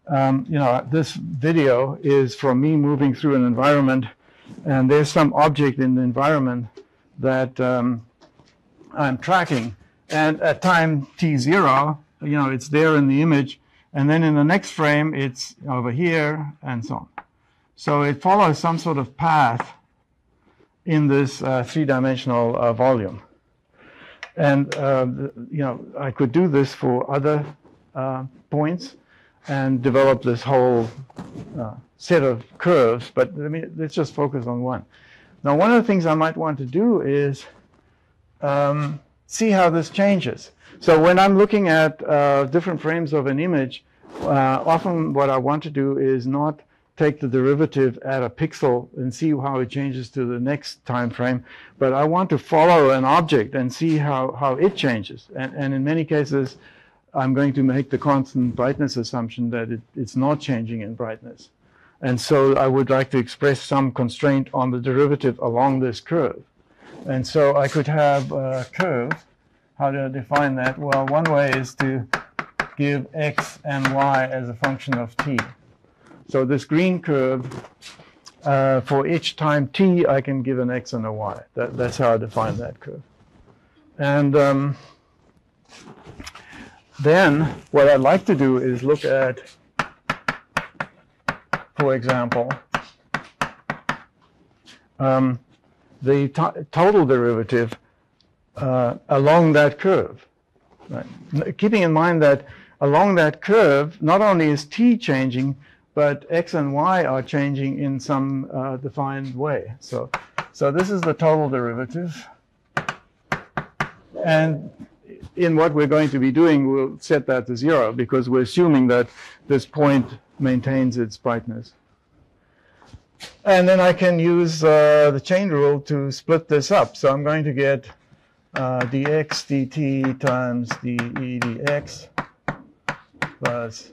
um, you know, this video is from me moving through an environment, and there's some object in the environment that um, I'm tracking. And at time t0, you know, it's there in the image, and then in the next frame, it's over here, and so on. So it follows some sort of path in this uh, three-dimensional uh, volume. And, uh, you know, I could do this for other uh, points and develop this whole uh, set of curves, but let me, let's just focus on one. Now, one of the things I might want to do is um, see how this changes. So when I'm looking at uh, different frames of an image, often what I want to do is not take the derivative at a pixel and see how it changes to the next time frame. But I want to follow an object and see how, how it changes. And, and in many cases, I'm going to make the constant brightness assumption that it, it's not changing in brightness. And so I would like to express some constraint on the derivative along this curve. And so I could have a curve. How do I define that? Well, one way is to give x and y as a function of t. So this green curve, uh, for each time t, I can give an x and a y. That, that's how I define that curve. And um, then what I'd like to do is look at, for example, um, the total derivative uh, along that curve. Right? Keeping in mind that along that curve, not only is t changing, but x and y are changing in some uh, defined way. So, so this is the total derivative. And in what we're going to be doing, we'll set that to zero because we're assuming that this point maintains its brightness. And then I can use uh, the chain rule to split this up. So I'm going to get uh, dx dt times d e dx plus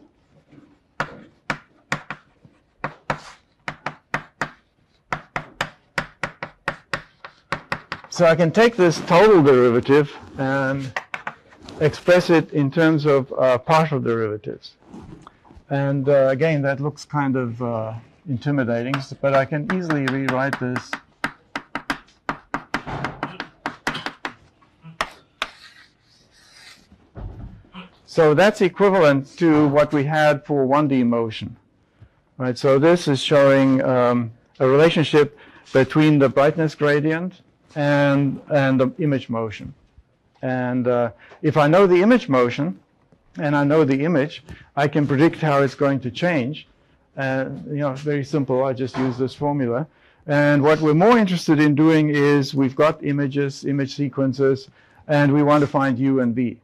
So I can take this total derivative and express it in terms of uh, partial derivatives. And uh, again, that looks kind of uh, intimidating, but I can easily rewrite this So that's equivalent to what we had for 1D motion. Right, so this is showing um, a relationship between the brightness gradient and, and the image motion. And uh, if I know the image motion and I know the image, I can predict how it's going to change. And, you know, very simple. I just use this formula. And what we're more interested in doing is we've got images, image sequences, and we want to find U and V.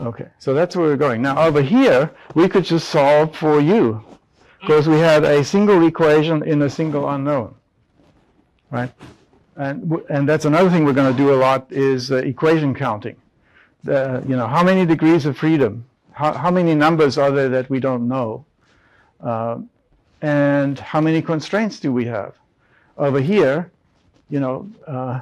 Okay, so that's where we're going. Now over here, we could just solve for U because we had a single equation in a single unknown right? And, and that's another thing we're going to do a lot is uh, equation counting. You know, how many degrees of freedom? How, how many numbers are there that we don't know? Uh, and how many constraints do we have? Over here, you know, uh,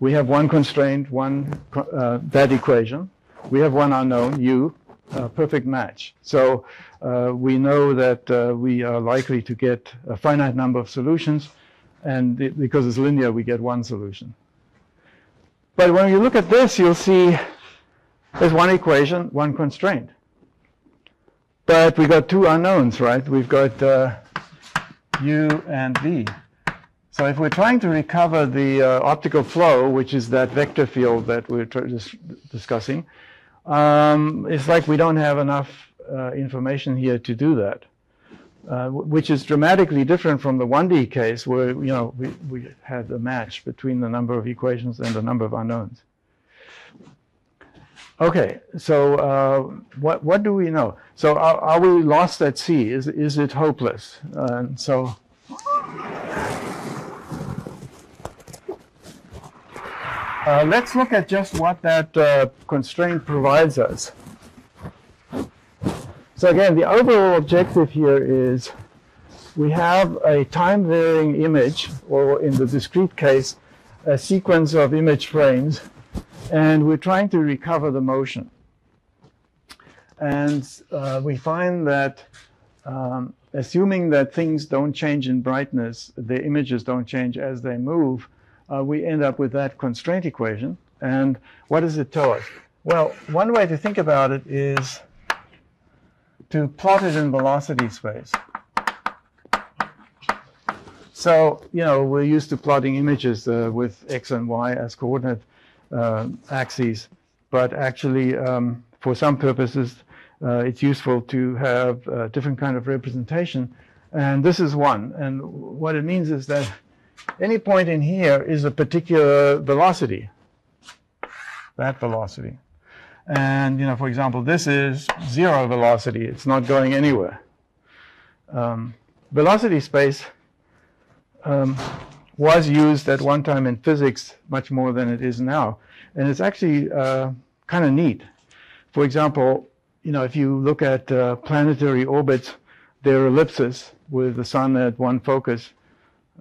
we have one constraint, one uh, that equation. We have one unknown, u, a perfect match. So uh, we know that uh, we are likely to get a finite number of solutions, and it, because it's linear, we get one solution. But when you look at this, you'll see there's one equation, one constraint. But we got two unknowns, right? We've got uh, u and v. So if we're trying to recover the uh, optical flow, which is that vector field that we're tr- dis- discussing, um, it's like we don't have enough uh, information here to do that, uh, which is dramatically different from the 1D case where you know we, we had a match between the number of equations and the number of unknowns. Okay, so uh, what what do we know? So are, are we lost at sea? Is is it hopeless? And so. Uh, let's look at just what that uh, constraint provides us. So again, the overall objective here is we have a time varying image, or in the discrete case, a sequence of image frames, and we're trying to recover the motion. And uh, we find that um, assuming that things don't change in brightness, the images don't change as they move, uh, we end up with that constraint equation. And what does it tell us? Well, one way to think about it is to plot it in velocity space. So, you know, we're used to plotting images uh, with x and y as coordinate uh, axes, but actually, um, for some purposes, uh, it's useful to have a different kind of representation. And this is one. And what it means is that any point in here is a particular velocity, that velocity. And, you know, for example, this is zero velocity. It's not going anywhere. Um, velocity space um, was used at one time in physics much more than it is now. And it's actually uh, kind of neat. For example, you know, if you look at uh, planetary orbits, they're ellipses with the sun at one focus.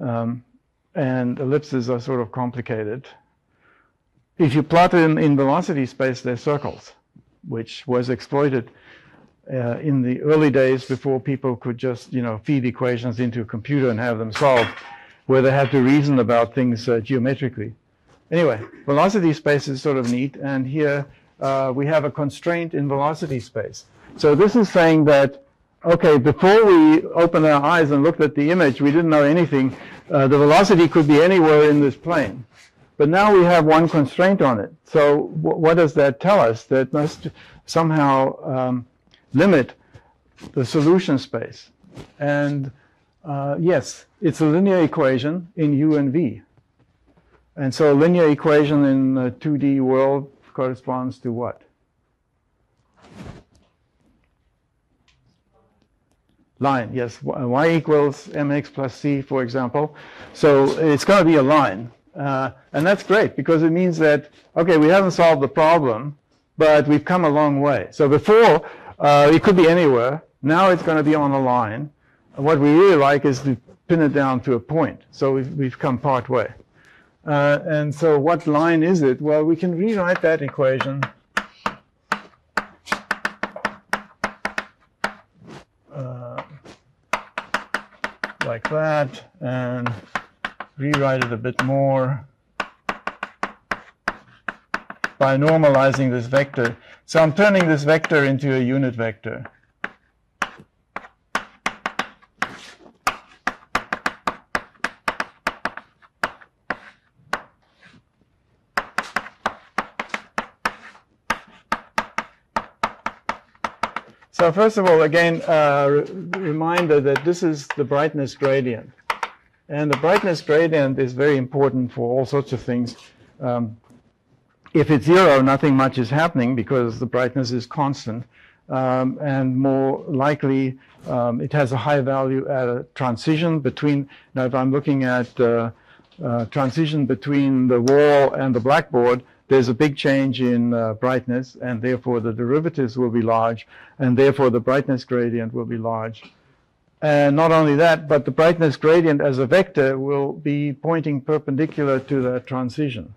Um, and ellipses are sort of complicated. If you plot them in velocity space, they're circles, which was exploited uh, in the early days before people could just, you know, feed equations into a computer and have them solved, where they had to reason about things uh, geometrically. Anyway, velocity space is sort of neat, and here uh, we have a constraint in velocity space. So this is saying that, okay, before we opened our eyes and looked at the image, we didn't know anything. Uh, the velocity could be anywhere in this plane. But now we have one constraint on it. So what does that tell us? That must somehow um, limit the solution space. And uh, yes, it's a linear equation in u and v. And so a linear equation in a 2D world corresponds to what? Line, yes. Y equals mx plus c, for example. So it's going to be a line. Uh, and that's great because it means that, okay, we haven't solved the problem, but we've come a long way. So before, uh, it could be anywhere. Now it's going to be on a line. What we really like is to pin it down to a point. So we've, we've come part way. Uh, and so what line is it? Well, we can rewrite that equation uh, like that and rewrite it a bit more by normalizing this vector. So I'm turning this vector into a unit vector. So first of all, again, uh, reminder that this is the brightness gradient. And the brightness gradient is very important for all sorts of things. Um, if it's zero, nothing much is happening because the brightness is constant. Um, and more likely, um, it has a high value at a transition between, now if I'm looking at uh, uh, transition between the wall and the blackboard, there's a big change in uh, brightness, and therefore the derivatives will be large, and therefore the brightness gradient will be large. And not only that, but the brightness gradient as a vector will be pointing perpendicular to that transition,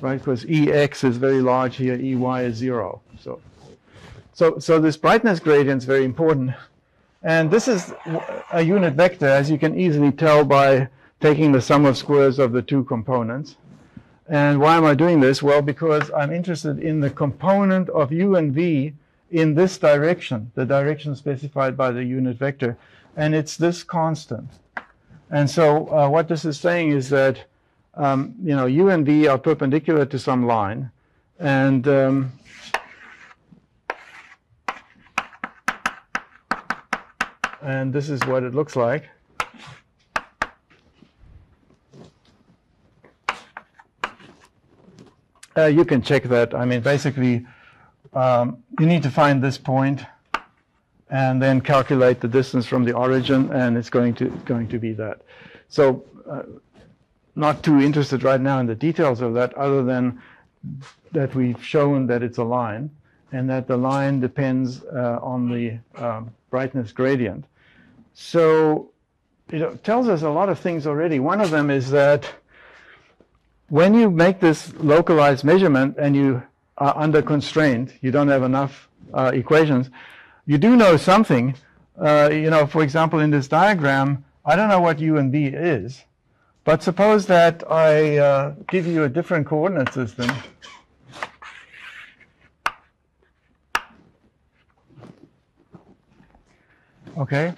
right? Because Ex is very large here, Ey is zero. So, so, so this brightness gradient is very important. And this is a unit vector, as you can easily tell by taking the sum of squares of the two components. And why am I doing this? Well, because I'm interested in the component of u and v in this direction, the direction specified by the unit vector and it's this constant. And so uh, what this is saying is that um, you know u and v are perpendicular to some line, and um, and this is what it looks like. Uh, you can check that. I mean, basically, um, you need to find this point and then calculate the distance from the origin, and it's going to going to be that. So, uh, not too interested right now in the details of that, other than that we've shown that it's a line, and that the line depends uh, on the um, brightness gradient. So, it tells us a lot of things already. One of them is that when you make this localized measurement and you are under constraint, you don't have enough uh, equations, you do know something. Uh, you know, for example, in this diagram, I don't know what u and v is, but suppose that I uh, give you a different coordinate system. Okay.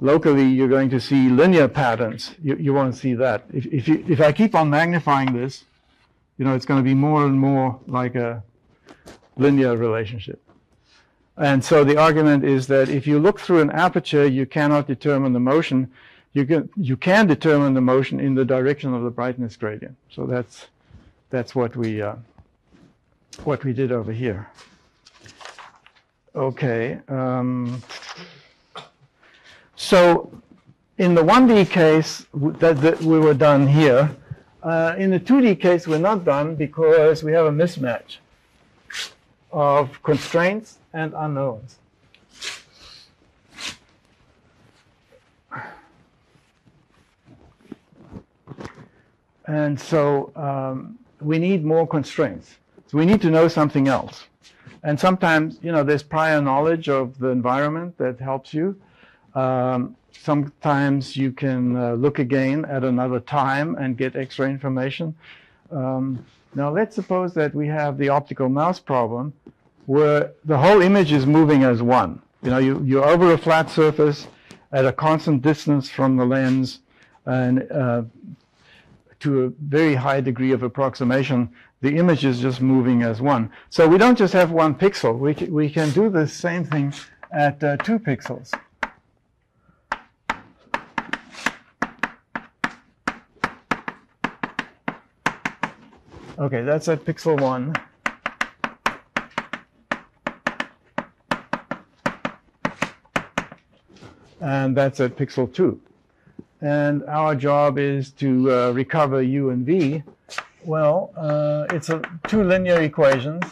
Locally, you're going to see linear patterns. You, you won't see that. If, if, you, if I keep on magnifying this, you know, it's going to be more and more like a linear relationship. And so the argument is that if you look through an aperture, you cannot determine the motion. You can, you can determine the motion in the direction of the brightness gradient. So that's, that's what, we, uh, what we did over here. Okay. Um, so in the 1D case that, that we were done here, uh, in the 2D case, we're not done because we have a mismatch of constraints and unknowns. And so um, we need more constraints. So we need to know something else. And sometimes, you know, there's prior knowledge of the environment that helps you. Um, sometimes you can uh, look again at another time and get extra information. Um, now let's suppose that we have the optical mouse problem where the whole image is moving as one. You know, you, you're over a flat surface at a constant distance from the lens and uh, to a very high degree of approximation, the image is just moving as one. So we don't just have one pixel. We, we can do the same thing at uh, two pixels. Okay, that's at pixel one. And that's at pixel two. And our job is to uh, recover u and v. Well, uh, it's a, two linear equations.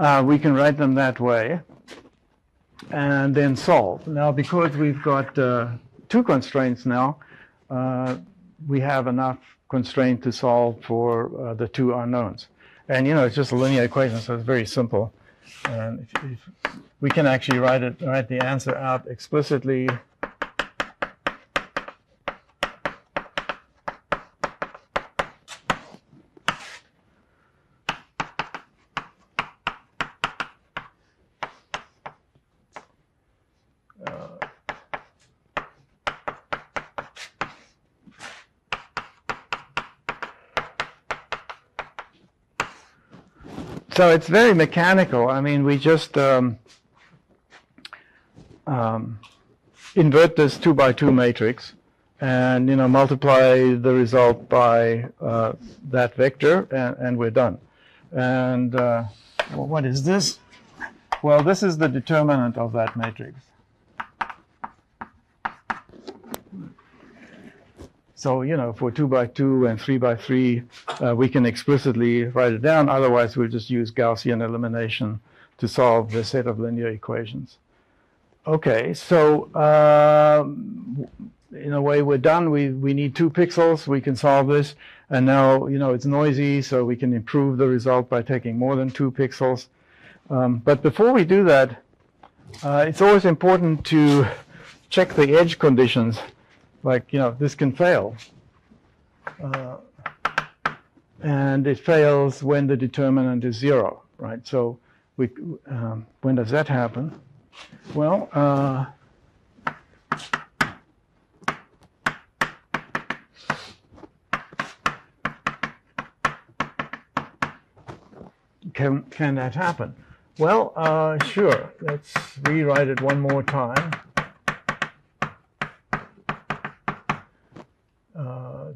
Uh, we can write them that way and then solve. Now, because we've got uh, two constraints now, uh, we have enough constraint to solve for uh, the two unknowns. And, you know, it's just a linear equation, so it's very simple. And if, if we can actually write it, write the answer out explicitly so it's very mechanical. I mean, we just um, um, invert this two by two matrix and you know multiply the result by uh, that vector and, and, we're done. And uh, well, what is this? Well, this is the determinant of that matrix. So, you know, for two by two and three by three, uh, we can explicitly write it down. Otherwise, we'll just use Gaussian elimination to solve the set of linear equations. Okay, so uh, in a way we're done. We, we need two pixels. We can solve this. And now, you know, it's noisy, so we can improve the result by taking more than two pixels. Um, but before we do that, uh, it's always important to check the edge conditions. Like, you know, this can fail. Uh, and it fails when the determinant is zero, right? So we, um, when does that happen? Well, uh, can, can that happen? Well, uh, sure. Let's rewrite it one more time. Uh,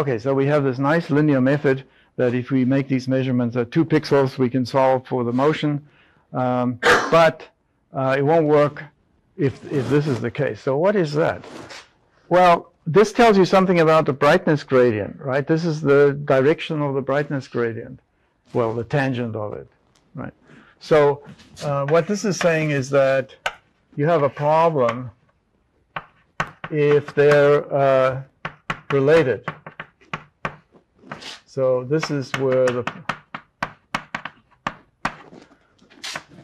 okay, so we have this nice linear method that if we make these measurements at two pixels, we can solve for the motion. Um, but uh, it won't work if, if this is the case. So what is that? Well, this tells you something about the brightness gradient, right? This is the direction of the brightness gradient. Well, the tangent of it, right? So uh, what this is saying is that you have a problem if they're uh, related. So this is where the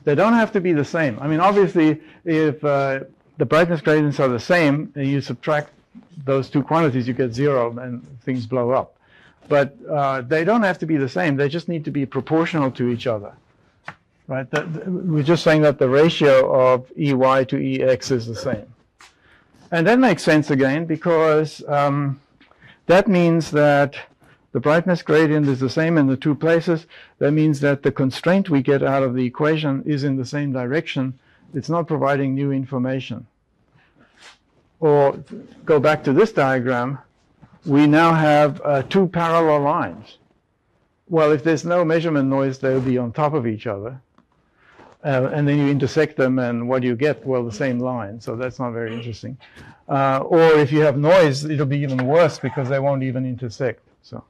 they don't have to be the same. I mean, obviously, if uh, the brightness gradients are the same, and you subtract those two quantities, you get zero, and things blow up. But uh, they don't have to be the same. They just need to be proportional to each other. Right? The, the, we're just saying that the ratio of EY to EX is the same. And that makes sense again because um, that means that the brightness gradient is the same in the two places. That means that the constraint we get out of the equation is in the same direction. It's not providing new information. Or go back to this diagram, we now have uh, two parallel lines. Well, if there's no measurement noise, they'll be on top of each other. Uh, and then you intersect them, and what do you get? Well, the same line. So that's not very interesting. Uh, or if you have noise, it'll be even worse because they won't even intersect. So,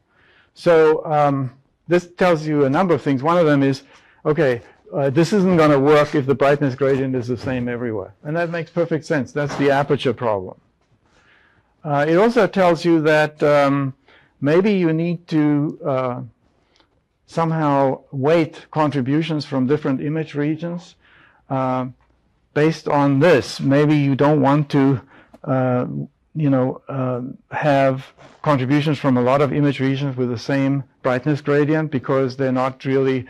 so um, this tells you a number of things. One of them is, okay, uh, this isn't going to work if the brightness gradient is the same everywhere. And that makes perfect sense. That's the aperture problem. Uh, it also tells you that um, maybe you need to uh, somehow weight contributions from different image regions uh, based on this. Maybe you don't want to, uh, you know, uh, have contributions from a lot of image regions with the same brightness gradient because they're not really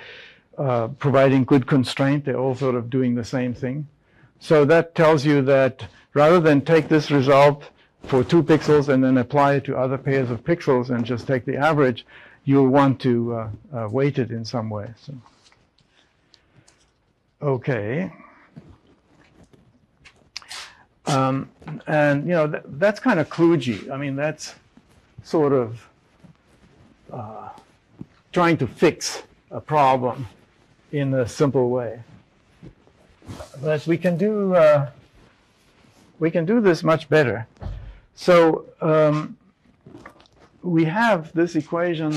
uh, providing good constraint. They're all sort of doing the same thing. So that tells you that rather than take this result for two pixels and then apply it to other pairs of pixels and just take the average, you'll want to uh, uh, weight it in some way. So. Okay. Um, and, you know, th that's kind of kludgy. I mean, that's sort of uh, trying to fix a problem in a simple way. But we can do uh, we can do this much better. So um, we have this equation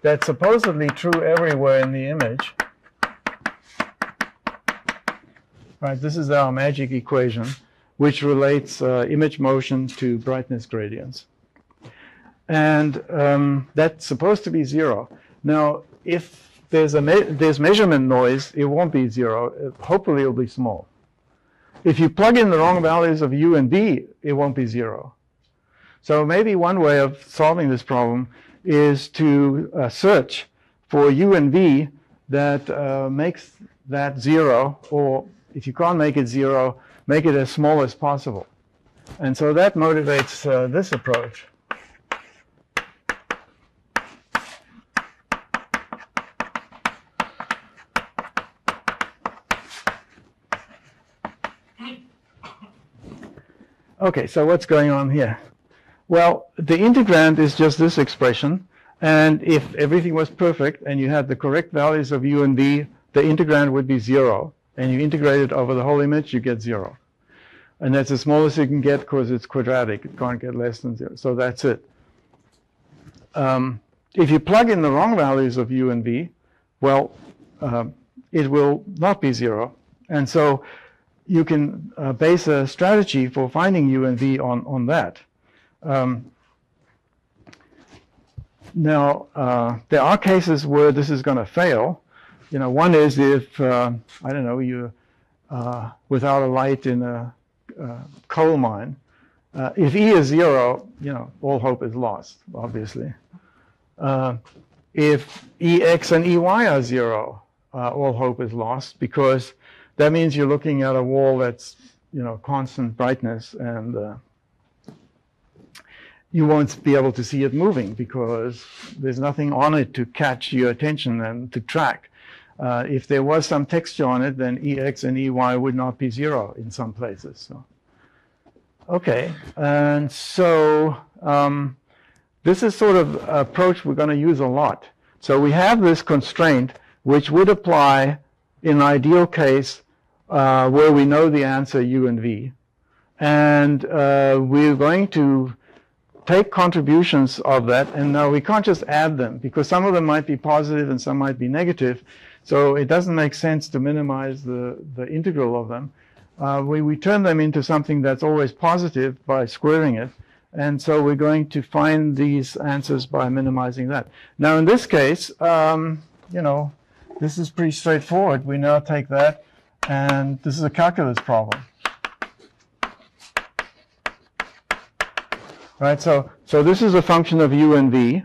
that's supposedly true everywhere in the image. Right, this is our magic equation, which relates uh, image motion to brightness gradients. And um, that's supposed to be zero. Now, if there's, a me there's measurement noise, it won't be zero. Hopefully it'll be small. If you plug in the wrong values of u and v, it won't be zero. So maybe one way of solving this problem is to uh, search for u and v that uh, makes that zero, or if you can't make it zero, make it as small as possible. And so that motivates uh, this approach. Okay, so what's going on here? Well, the integrand is just this expression. And if everything was perfect and you had the correct values of u and v, the integrand would be zero and you integrate it over the whole image, you get zero. And that's the smallest you can get because it's quadratic. It can't get less than zero. So that's it. Um, if you plug in the wrong values of u and v, well, uh, it will not be zero. And so you can uh, base a strategy for finding u and v on, on that. Um, now, uh, there are cases where this is going to fail. You know, one is if, uh, I don't know, you're uh, without a light in a uh, coal mine. Uh, if E is zero, you know, all hope is lost, obviously. Uh, if EX and EY are zero, all hope is lost because that means you're looking at a wall that's, you know, constant brightness and you won't be able to see it moving because there's nothing on it to catch your attention and to track. Uh, if there was some texture on it, then EX and EY would not be zero in some places. So, okay, and so um, this is sort of approach we're going to use a lot. So we have this constraint which would apply in an ideal case uh, where we know the answer U and V. And uh, we're going to take contributions of that, and now we can't just add them because some of them might be positive and some might be negative. So it doesn't make sense to minimize the, the integral of them. Uh, we, we turn them into something that's always positive by squaring it. And so we're going to find these answers by minimizing that. Now in this case, um, you know, this is pretty straightforward. We now take that, and this is a calculus problem. right? So, so this is a function of u and v,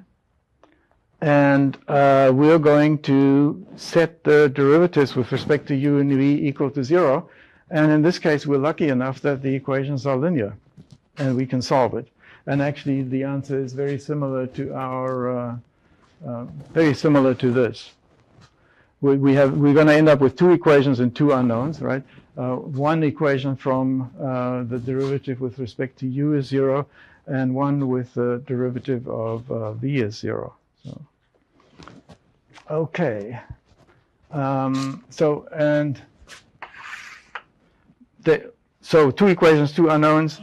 and uh, we're going to set the derivatives with respect to u and v equal to zero. And in this case, we're lucky enough that the equations are linear, and we can solve it. And actually, the answer is very similar to our, uh, uh, very similar to this. We, we have, we're going to end up with two equations and two unknowns, right? Uh, one equation from uh, the derivative with respect to u is zero, and one with the derivative of uh, v is zero. So, okay. Um, so and the, so two equations, two unknowns,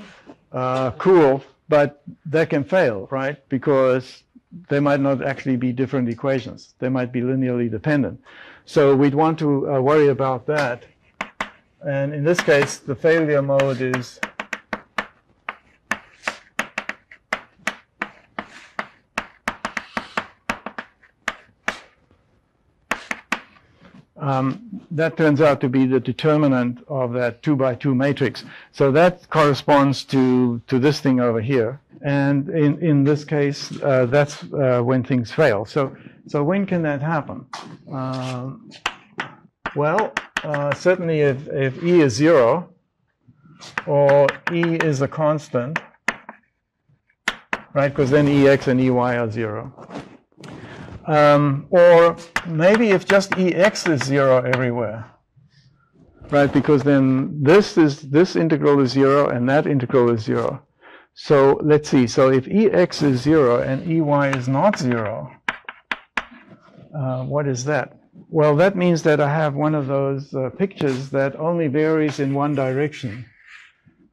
uh, cool, but that can fail, right? Because they might not actually be different equations. They might be linearly dependent. So we'd want to uh, worry about that. And in this case, the failure mode is um, that turns out to be the determinant of that two by two matrix. So that corresponds to, to this thing over here. And in, in this case, uh, that's uh, when things fail. So, so when can that happen? Um, well, uh, certainly if, if E is zero, or E is a constant, right? Because then EX and EY are zero. Um, or maybe if just Ex is zero everywhere, right? Because then this is this integral is zero and that integral is zero. So let's see. So if Ex is zero and Ey is not zero, uh, what is that? Well, that means that I have one of those uh, pictures that only varies in one direction.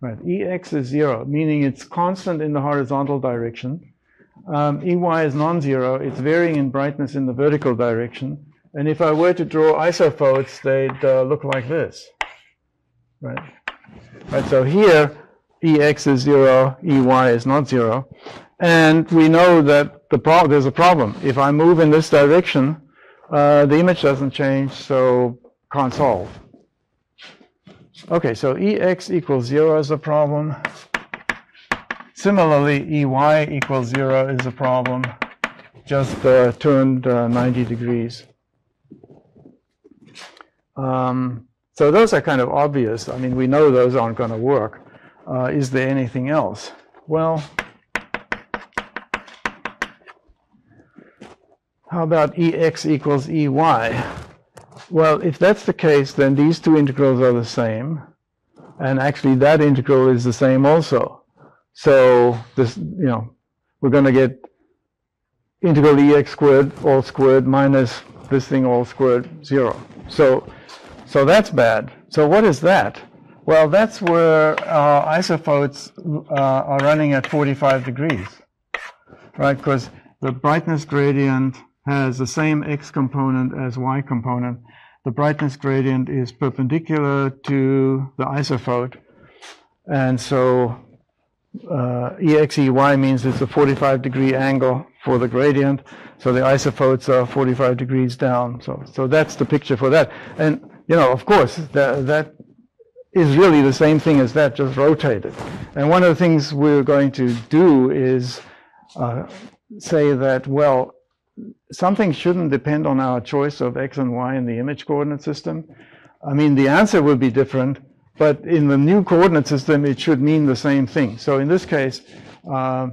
Right, Ex is zero, meaning it's constant in the horizontal direction um, EY is non-zero. It's varying in brightness in the vertical direction. And if I were to draw isophotes, they'd uh, look like this. Right? Right, so here, EX is zero, EY is not zero. And we know that the there's a problem. If I move in this direction, uh, the image doesn't change, so can't solve. Okay, so EX equals zero is a problem. Similarly, EY equals zero is a problem, just uh, turned uh, 90 degrees. Um, so those are kind of obvious. I mean, we know those aren't going to work. Uh, is there anything else? Well, how about EX equals EY? Well, if that's the case, then these two integrals are the same. And actually, that integral is the same also. So this, you know, we're going to get integral ex squared all squared minus this thing all squared zero. So, so that's bad. So what is that? Well, that's where uh, isophotes uh, are running at 45 degrees, right? Because the brightness gradient has the same x component as y component. The brightness gradient is perpendicular to the isophote. And so uh, EXEY means it's a 45 degree angle for the gradient. So the isophotes are 45 degrees down. So, so that's the picture for that. And, you know, of course, that, that is really the same thing as that, just rotated. And one of the things we're going to do is uh, say that, well, something shouldn't depend on our choice of x and y in the image coordinate system. I mean, the answer would be different, but in the new coordinate system, it should mean the same thing. So in this case, uh,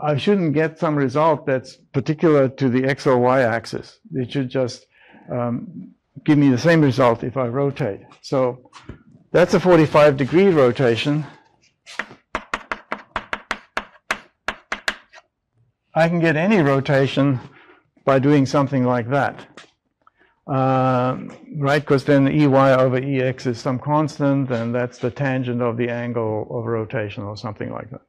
I shouldn't get some result that's particular to the x or y axis. It should just um, give me the same result if I rotate. So that's a 45 degree rotation. I can get any rotation by doing something like that. Uh, right, because then Ey over Ex is some constant, and that's the tangent of the angle of rotation or something like that.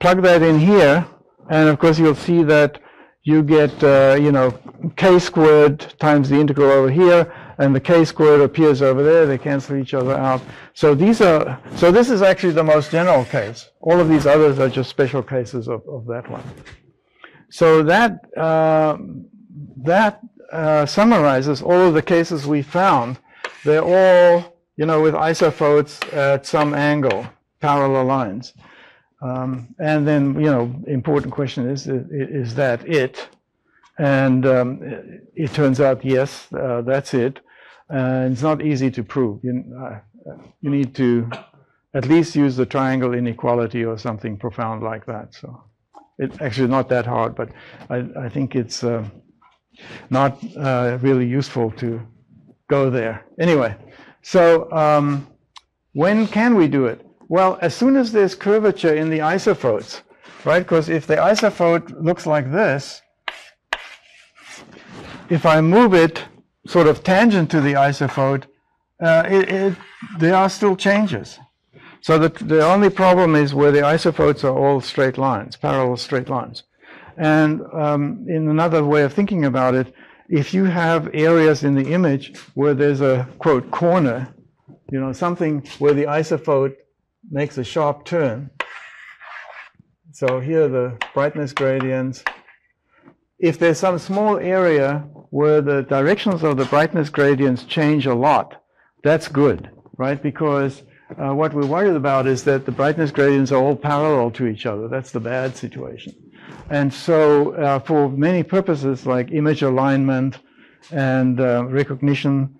Plug that in here, and of course you'll see that you get, uh, you know, k squared times the integral over here, and the k squared appears over there. They cancel each other out. So these are, so this is actually the most general case. All of these others are just special cases of, of that one. So that, uh, that uh, summarizes all of the cases we found. They're all, you know, with isophotes at some angle, parallel lines. Um, and then, you know, important question is, is that it? And um, it turns out, yes, uh, that's it. And it's not easy to prove. You, uh, you need to at least use the triangle inequality or something profound like that. So it's actually not that hard, but I, I think it's uh, not uh, really useful to go there. Anyway, so um, when can we do it? Well, as soon as there's curvature in the isophotes, right? Because if the isophote looks like this, if I move it sort of tangent to the isophote, uh, it, it, there are still changes. So the, the only problem is where the isophotes are all straight lines, parallel straight lines. And um, in another way of thinking about it, if you have areas in the image where there's a quote corner, you know, something where the isophote makes a sharp turn. So here the brightness gradients. If there's some small area where the directions of the brightness gradients change a lot, that's good, right? Because uh, what we're worried about is that the brightness gradients are all parallel to each other. That's the bad situation. And so uh, for many purposes like image alignment and uh, recognition,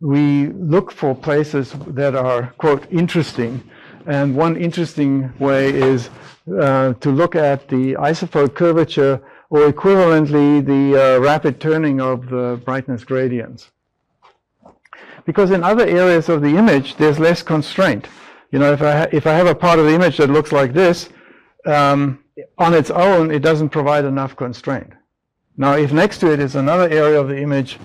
we look for places that are, quote, interesting. And one interesting way is uh, to look at the isophote curvature or equivalently the uh, rapid turning of the brightness gradients. Because in other areas of the image, there's less constraint. You know, if I, if I have a part of the image that looks like this, um, on its own, it doesn't provide enough constraint. Now, if next to it is another area of the image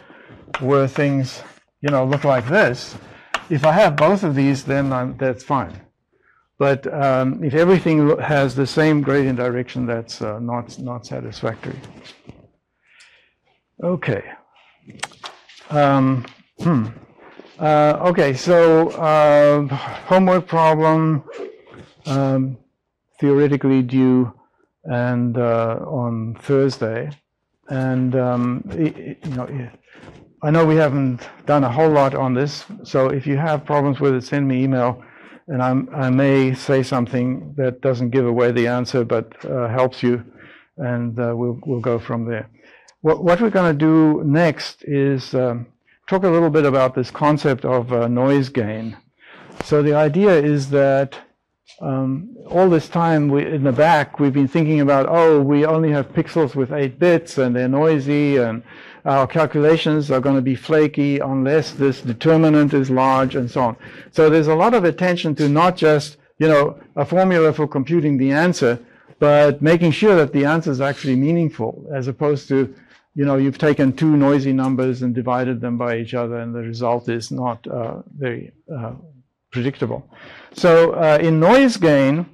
where things, you know, look like this, if I have both of these, then I'm, that's fine. But um, if everything has the same gradient direction, that's uh, not, not satisfactory. Okay. Um, hmm. Uh, okay, so uh, homework problem um, theoretically due and uh, on Thursday, and um, it, you know, I know we haven't done a whole lot on this, so if you have problems with it, send me email, and I'm, i may say something that doesn't give away the answer but uh, helps you, and uh, we'll we'll go from there. What what we're going to do next is. Um, talk a little bit about this concept of uh, noise gain. So the idea is that um, all this time we, in the back we've been thinking about, oh, we only have pixels with 8 bits and they're noisy and our calculations are going to be flaky unless this determinant is large and so on. So there's a lot of attention to not just, you know, a formula for computing the answer, but making sure that the answer is actually meaningful as opposed to, you know, you've taken two noisy numbers and divided them by each other and the result is not uh, very uh, predictable. So uh, in noise gain,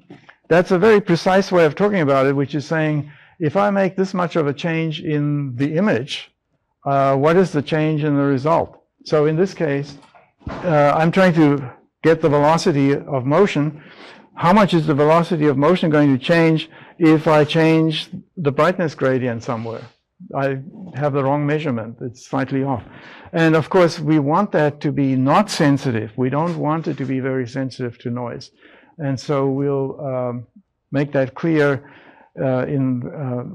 that's a very precise way of talking about it, which is saying, if I make this much of a change in the image, uh, what is the change in the result? So in this case, uh, I'm trying to get the velocity of motion. How much is the velocity of motion going to change if I change the brightness gradient somewhere? I have the wrong measurement. It's slightly off. And of course, we want that to be not sensitive. We don't want it to be very sensitive to noise. And so we'll um, make that clear uh, in, uh,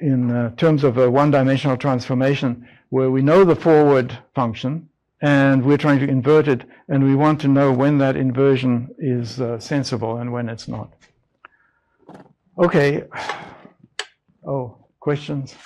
in uh, terms of a one-dimensional transformation where we know the forward function and we're trying to invert it and we want to know when that inversion is uh, sensible and when it's not. Okay. Oh, questions?